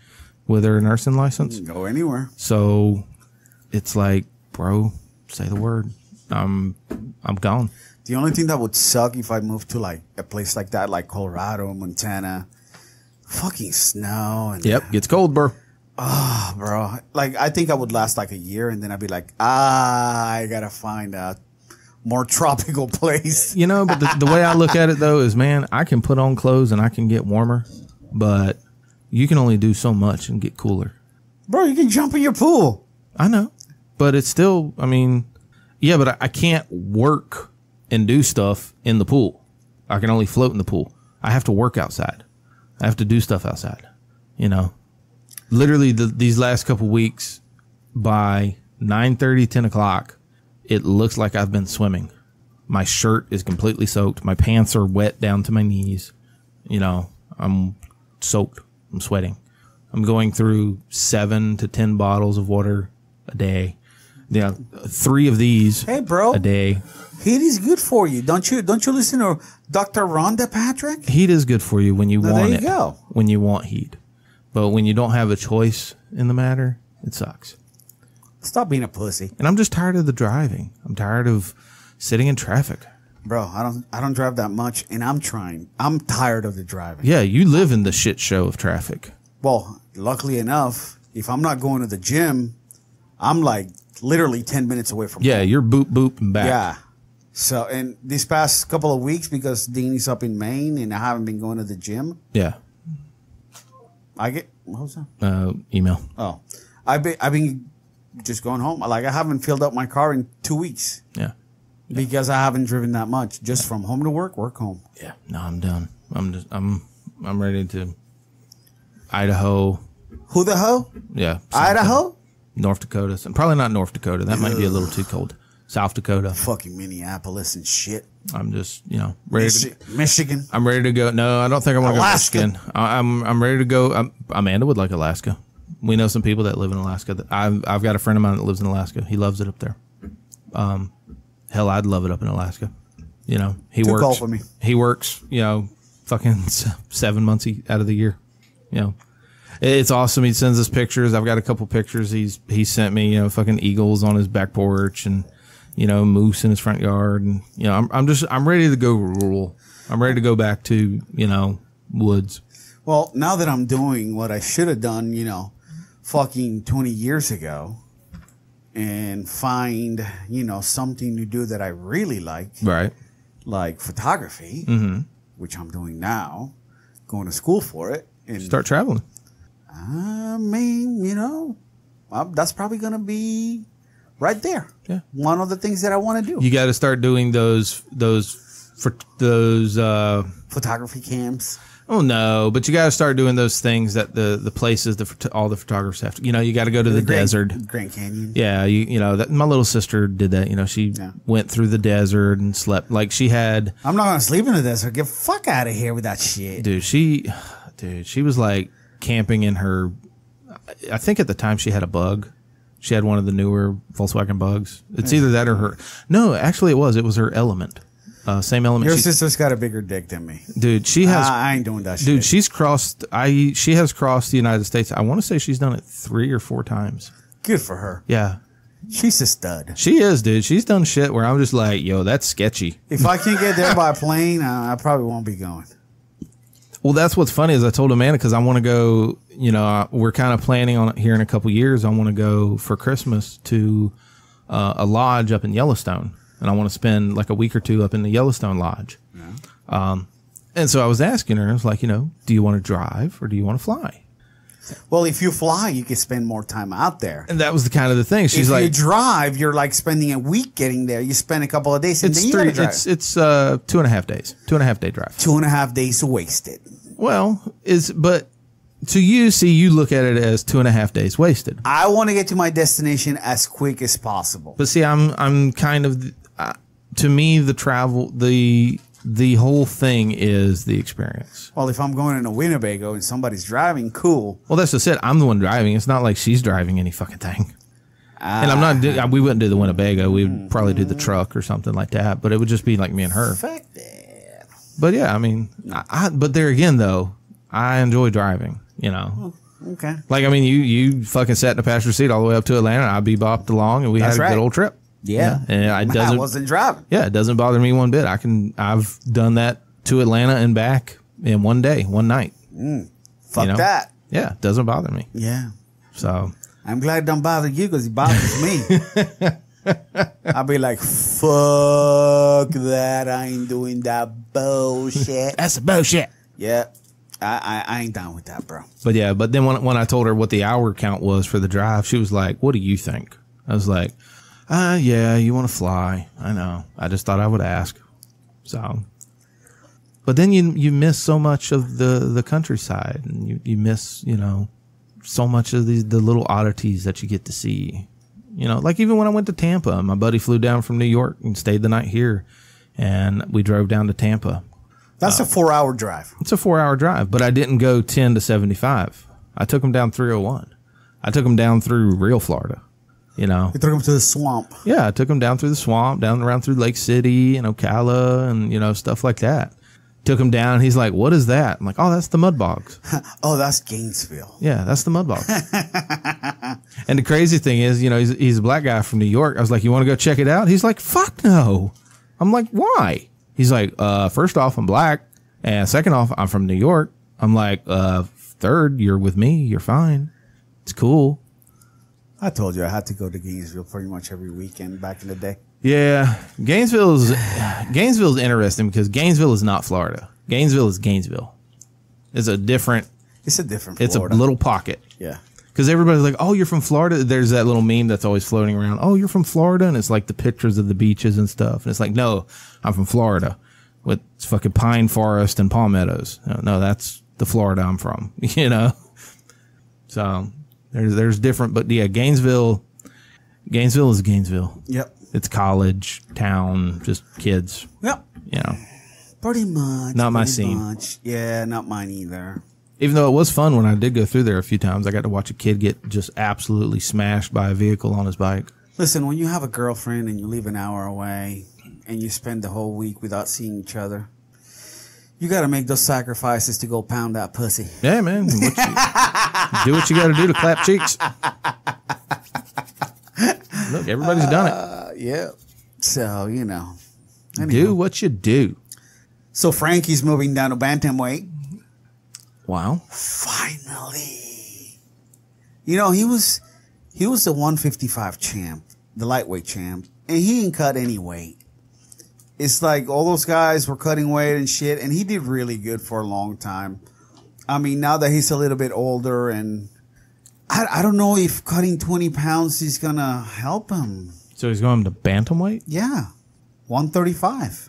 with her nursing license. Go anywhere. So it's like, bro, say the word. I'm I'm gone. The only thing that would suck if I moved to like a place like that, like Colorado, Montana, fucking snow and Yep, gets cold, bro. Ah, bro. Like I think I would last like a year, and then I'd be like, ah, I gotta find a more tropical place. You know, but the, the way I look at it though is, man, I can put on clothes and I can get warmer, but you can only do so much and get cooler. Bro, you can jump in your pool. I know, but it's still, I mean, yeah, but I, I can't work and do stuff in the pool. I can only float in the pool. I have to work outside. I have to do stuff outside. You know, literally the, these last couple weeks by 9 30, 10 o'clock, it looks like I've been swimming. My shirt is completely soaked. My pants are wet down to my knees. You know, I'm soaked. I'm sweating. I'm going through seven to 10 bottles of water a day. Yeah, three of these Hey, bro, a day. heat is good for you. Don't you? Don't you listen to Dr. Rhonda Patrick? Heat is good for you when you Now, want there you it. go. When you want heat. But when you don't have a choice in the matter, it sucks. Stop being a pussy, And I'm just tired of the driving. I'm tired of sitting in traffic. Bro. I don't. I don't drive that much, and I'm trying. I'm tired of the driving. Yeah, you live in the shit show of traffic. Well, luckily enough, if I'm not going to the gym, I'm like literally ten minutes away from. Yeah, home. you're boop boop and back. Yeah. So, and these past couple of weeks, because Deanie's up in Maine and I haven't been going to the gym, Yeah. I get what was that? Uh, email. Oh, I've been I've been just going home. Like I haven't filled up my car in two weeks Yeah. Because I haven't driven that much. Just from home to work, work home. Yeah. No, I'm done. I'm just I'm I'm ready to Idaho. Who the hell? Yeah. Idaho? North Dakota. And probably not North Dakota. That might be a little too cold. South Dakota. Fucking Minneapolis and shit. I'm just, you know, ready to Michi- Michigan. I'm ready to go. No, I don't think I want to go to Alaska. Michigan. I- I'm I'm ready to go. I'm, Amanda would like Alaska. We know some people that live in Alaska. That I've I've got a friend of mine that lives in Alaska. He loves it up there. Um, hell, I'd love it up in Alaska. You know, he Too works. cold for me. He works. You know, fucking seven months out of the year. You know, it's awesome. He sends us pictures. I've got a couple pictures he's he sent me. You know, fucking eagles on his back porch and you know moose in his front yard. And you know, I'm I'm just I'm ready to go rural. I'm ready to go back to you know woods. Well, now that I'm doing what I should have done, you know, fucking 20 years ago, and find, you know, something to do that I really like, Right. like photography, which I'm doing now, going to school for it. And Start traveling. I mean, you know, um, that's probably going to be right there. Yeah. One of the things that I want to do. You got to start doing those those for those. uh Photography camps. Oh no, but you got to start doing those things that the the places the all the photographers have to. You know, you got to go to the, Grand- desert. Grand Canyon. Yeah, you you know that my little sister did that. You know, she Yeah. went through the desert and slept like she had. I'm not going to sleep in the desert. Get fuck out of here with that shit. Dude, she, dude, she was like camping in her. I think at the time she had a bug. She had one of the newer Volkswagen bugs. It's either that or her. No, actually, it was. It was her Element. Uh, same Element. Your She- sister's got a bigger dick than me. dude, she has. I, I ain't doing that shit. dude, she's crossed. I she has crossed the United States. I want to say she's done it three or four times. Good for her. Yeah, She's a stud. she is, dude. She's done shit where I'm just like, yo, that's sketchy. If I can't get there by plane, uh, I probably won't be going. Well, that's what's funny is I told Amanda because I want to go. You know, uh, we're kind of planning on it here in a couple years. I want to go for Christmas to uh, a lodge up in Yellowstone, and I want to spend like a week or two up in the Yellowstone lodge. Um, and so I was asking her, I was like, you know, do you want to drive or do you want to fly? Well, if you fly, you can spend more time out there. And that was the kind of the thing. She's like if you drive, you're like spending a week getting there. You spend a couple of days and it's three. It's it's uh, two and a half days, two and a half day drive. Two and a half days wasted. Well, is but to you, see, you look at it as two and a half days wasted. I want to get to my destination as quick as possible. But see, I'm I'm kind of uh, to me the travel the the whole thing is the experience. Well, if I'm going in a Winnebago and somebody's driving, cool. Well, that's just it. I'm the one driving. It's not like she's driving any fucking thing. and I'm not. We wouldn't do the Winnebago. We would probably do the truck or something like that. But it would just be like me and her. Fuck that. But yeah, I mean, I, I, but there again though, I enjoy driving. You know, Okay. like I mean, you you fucking sat in the passenger seat all the way up to Atlanta. I bebopped along, and we That's had a right. good old trip. Yeah. and it I doesn't. wasn't driving. yeah, it doesn't bother me one bit. I can. I've done that to Atlanta and back in one day, one night. Mm. Fuck know? that. Yeah, it doesn't bother me. Yeah. So I'm glad it don't bother you because it bothers me. I'll be like, fuck that. I ain't doing that bullshit. that's bullshit. yeah. I, I, I ain't down with that, bro. But yeah, but then when when I told her what the hour count was for the drive, she was like, "What do you think?" I was like, "Uh, yeah, you want to fly? I know. I just thought I would ask." So, but then you you miss so much of the the countryside, and you you miss you know so much of these the little oddities that you get to see. You know, like even when I went to Tampa, my buddy flew down from New York and stayed the night here, and we drove down to Tampa. That's a four hour drive. It's a four hour drive, but I didn't go 10 to 75. I took them down 301. I took them down through real Florida, you know? We took him to the swamp. Yeah, I took him down through the swamp, down around through Lake City and Ocala and, you know, stuff like that. Took him down. He's like, what is that? I'm like, oh, that's the mud bogs. Oh, that's Gainesville. Yeah, that's the mud bogs. and the crazy thing is, you know, he's, he's a black guy from New York. I was like, you want to go check it out? He's like, fuck no. I'm like, why? He's like, uh, first off, I'm black. And second off, I'm from New York. I'm like, uh, third, you're with me. You're fine. It's cool. I told you I had to go to Gainesville pretty much every weekend back in the day. Yeah. Gainesville's, Gainesville's interesting because Gainesville is not Florida. Gainesville is Gainesville. It's a different, It's a different it's a little pocket. Yeah. Because everybody's like, oh, you're from Florida. There's that little meme that's always floating around. Oh, you're from Florida. And it's like the pictures of the beaches and stuff. And it's like, no, I'm from Florida with fucking pine forest and palmettos. No, that's the Florida I'm from, you know? So there's, there's different, but yeah, Gainesville, Gainesville is Gainesville. Yep. It's college, town, just kids, Yep. you know? Pretty much. Not my scene. Much. Yeah, not mine either. Even though it was fun when I did go through there a few times, I got to watch a kid get just absolutely smashed by a vehicle on his bike. Listen, when you have a girlfriend and you live an hour away and you spend the whole week without seeing each other, you got to make those sacrifices to go pound that pussy. Yeah, man. What you- do what you got to do to clap cheeks. Look, everybody's done it. Uh, yeah. So, you know. Do what you do. So Frankie's moving down to bantamweight. Wow. Finally. You know, he was he was the 155 champ, the lightweight champ, and he didn't cut any weight. It's like all those guys were cutting weight and shit, and he did really good for a long time. I mean, now that he's a little bit older, and I, I don't know if cutting 20 pounds is gonna help him. So he's going to bantamweight. Yeah, 135.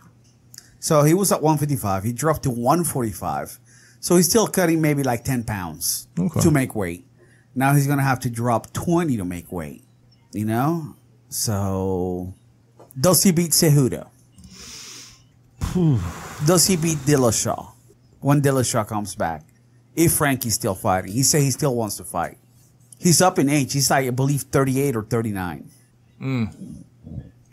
So he was at 155. He dropped to 145. So he's still cutting maybe like 10 pounds Okay. to make weight. Now he's going to have to drop 20 to make weight, you know? So does he beat Cejudo? Does he beat Dillashaw when Dillashaw comes back? If Frankie's still fighting. He said he still wants to fight. He's up in age. He's like, I believe, 38 or 39. Hmm.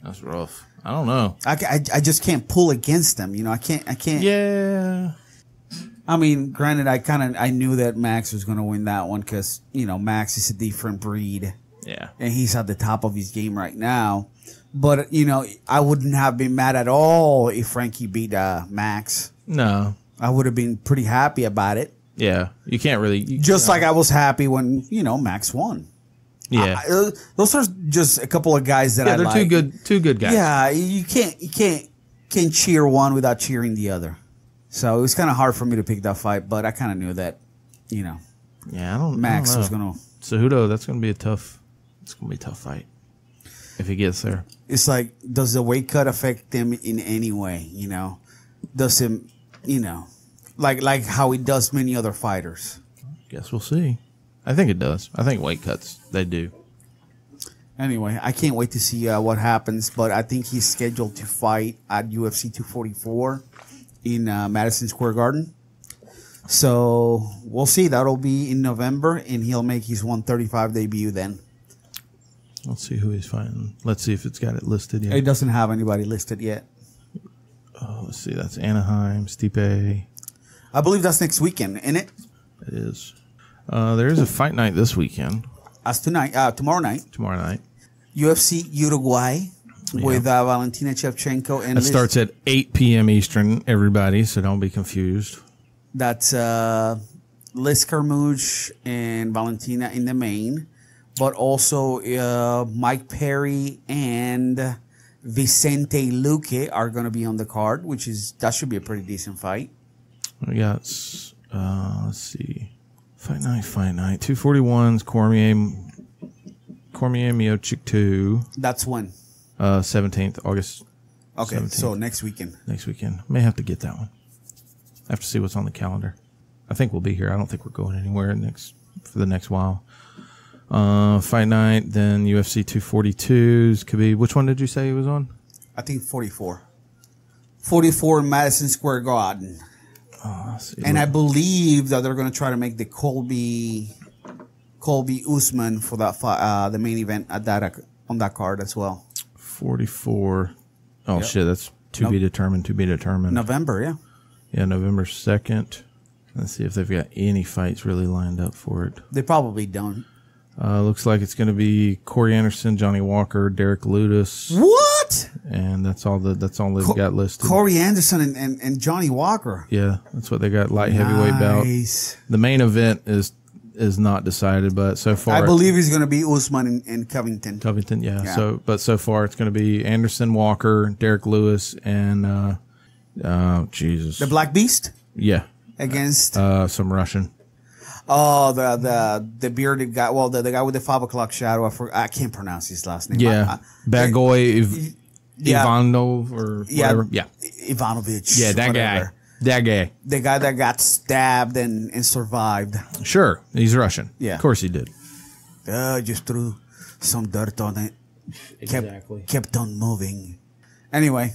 That's rough. I don't know. I, I, I just can't pull against them. You know, I can't, I can't. Yeah. I mean, granted, I kind of, I knew that Max was going to win that one because, you know, Max is a different breed Yeah. and he's at the top of his game right now. But, you know, I wouldn't have been mad at all if Frankie beat uh, Max. No. I would have been pretty happy about it. Yeah. You can't really. You, Just like I was happy when, you know, Max won. yeah. I- those are just a couple of guys that yeah, I they're like. two good. Two good guys. Yeah, you can't you can't can't cheer one without cheering the other. So it was kind of hard for me to pick that fight, but I kind of knew that, you know, Yeah. I don't. Max I don't was gonna. Cejudo. That's gonna be a tough. It's gonna be a tough fight. If he gets there. It's like, does the weight cut affect them in any way? You know, does him, you know, like like how it does many other fighters. Guess we'll see. I think it does. I think weight cuts. They do. Anyway, I can't wait to see uh, what happens, but I think he's scheduled to fight at UFC 244 in uh, Madison Square Garden. So we'll see. That'll be in November, and he'll make his 135 debut then. Let's see who he's fighting. Let's see if it's got it listed yet. It doesn't have anybody listed yet. Oh, let's see. That's Anaheim, Stipe. I believe that's next weekend, isn't it? It is. Uh, there is a fight night this weekend, As tonight, uh, tomorrow night, tomorrow night. UFC Uruguay with uh, Valentina Shevchenko and It starts at 8 p.m. Eastern, everybody, so don't be confused. That's uh, Liz Carmouche and Valentina in the main, but also uh, Mike Perry and Vicente Luque are going to be on the card, which is that should be a pretty decent fight. We got, uh, let's see. Fight night, fight night. 241's Cormier, Cormier Miocic 2, That's when. uh, 17th, August Okay, 17th. so next weekend. next weekend. May have to get that one. I have to see what's on the calendar. I think we'll be here. I don't think we're going anywhere next for the next while. Uh, fight night, then UFC 242s. Could be. Which one did you say he was on? I think 44. 44 in Madison Square Garden. See. And I believe that they're going to try to make the Colby Colby Usman for that fi- uh, the main event at that on that card as well. 44. Oh Yep. shit, that's to be determined. To be determined. November, yeah. Yeah, November 2nd. Let's see if they've got any fights really lined up for it. They probably don't. Uh, looks like it's going to be Corey Anderson, Johnny Walker, Derrick Lewis, What? and that's all the that's all they've got listed. Corey Anderson and, and, and Johnny Walker. Yeah, that's what they got. Light heavyweight bout. Nice. The main event is is not decided, but so far I believe he's going to be Usman and, in Covington. Covington. Yeah, Yeah. So, but so far it's going to be Anderson, Walker, Derrick Lewis, and uh, oh Jesus, The Black Beast yeah, against uh, some Russian. Oh the the the bearded guy. Well, the, the guy with the five o'clock shadow. I, for, I can't pronounce his last name. Yeah, I- I- Bagoy Iv- Yeah. Ivanov or Yeah. whatever. Yeah, Ivanovich. yeah, that whatever. guy. That guy. The guy that got stabbed and, and survived. Sure, he's Russian. Yeah. of course he did. Uh, just threw some dirt on it. Exactly. Kept, kept on moving. Anyway,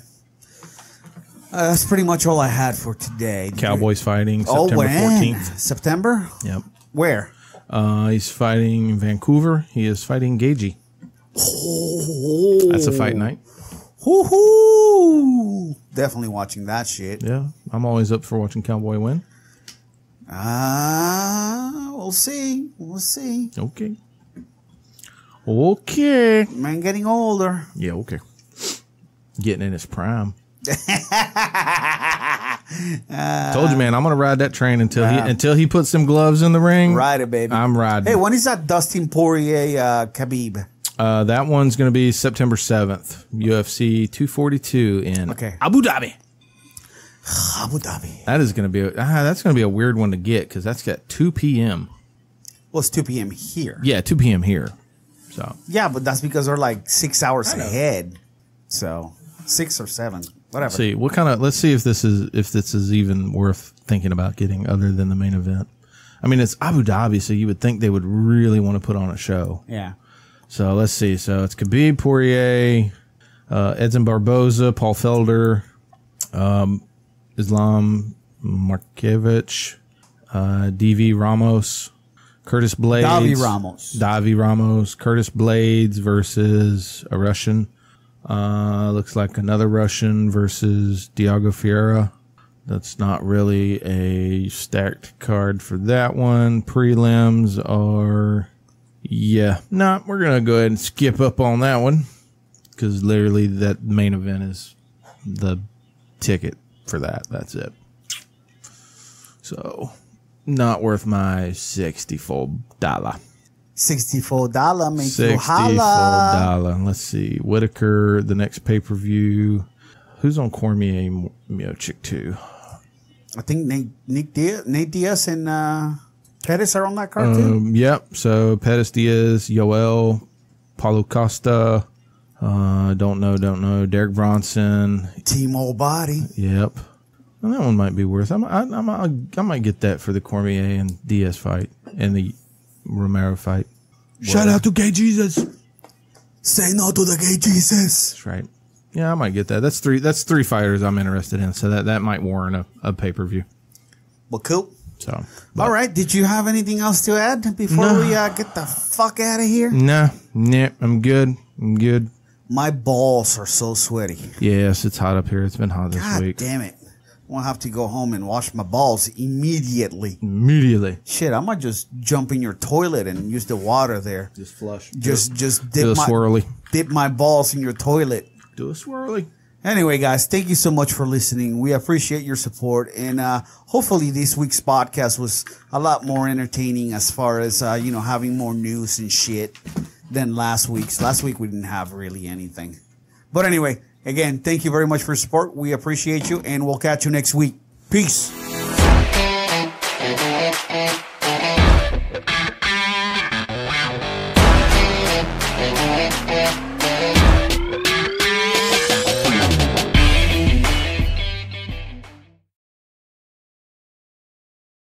uh, that's pretty much all I had for today. Cowboys fighting Oh, September when? fourteenth. September? Yep. Where? Uh, he's fighting in Vancouver. He is fighting Gaethje. Oh, That's a fight night. Woohoo! Definitely watching that shit. Yeah, I'm always up for watching Cowboy win. Ah, we'll see. We'll see. Okay. Okay. Man getting older. Yeah, okay. Getting in his prime. Told you, man. I'm gonna ride that train until he until he puts some gloves in the ring. Ride it, baby. I'm riding. Hey, when is that Dustin Poirier uh, Khabib? Uh, that one's gonna be September 7th, UFC 242 in Okay. Abu Dhabi. Abu Dhabi. That is gonna be a, ah, that's gonna be a weird one to get because that's got 2 p.m. Well, it's 2 p.m. here. Yeah, 2 p.m. here. So Yeah, but that's because they're like six hours ahead. So six or seven, whatever. see what kind of let's see if this is if this is even worth thinking about getting other than the main event. I mean, it's Abu Dhabi, so you would think they would really want to put on a show. Yeah. So let's see. So it's Khabib, Poirier, uh, Edson Barboza, Paul Felder, um, Islam Makhachev, uh, Davi Ramos, Curtis Blaydes, Davi Ramos. Davi Ramos, Curtis Blaydes versus a Russian. Uh, looks like another Russian versus Diego Ferreira. That's not really a stacked card for that one. Prelims are, yeah, no, we're gonna go ahead and skip up on that one because literally that main event is the ticket for that. That's it. So, not worth my sixty-four dollar. Sixty-four dollar makes you Sixty-four holla. Let's see, Whittaker. The next pay per view. Who's on Cormier Miocic too? I think Nate, Nick Diaz, Nate Diaz and uh, Pettis are on that card too. Um, yep. So Pettis Diaz, Yoel, Paulo Costa. Uh, don't know, don't know. Derek Brunson. Team old body. Yep. Well, that one might be worth. I, I, I, might- I might get that for the Cormier and Diaz fight and the Romero fight. Shout out to Gay Jesus. Say no to the gay Jesus. That's right. Yeah, I might get that. That's three. That's three fighters I'm interested in. So that that might warrant a, a pay per view. Well, cool. So, All right. Did you have anything else to add before No. we uh, get the fuck out of here? nah, nah, I'm good. I'm good. My balls are so sweaty. Yes, it's hot up here. It's been hot this God week. damn it. Gonna have to go home and wash my balls immediately. Immediately. Shit, I might just jump in your toilet and use the water there. Just flush. Just just do dip a my swirly. dip my balls in your toilet. Do a swirly. Anyway, guys, thank you so much for listening. We appreciate your support, and uh, hopefully, this week's podcast was a lot more entertaining as far as uh, you know having more news and shit than last week's. Last week we didn't have really anything, but anyway, again, thank you very much for support. We appreciate you, and we'll catch you next week. Peace.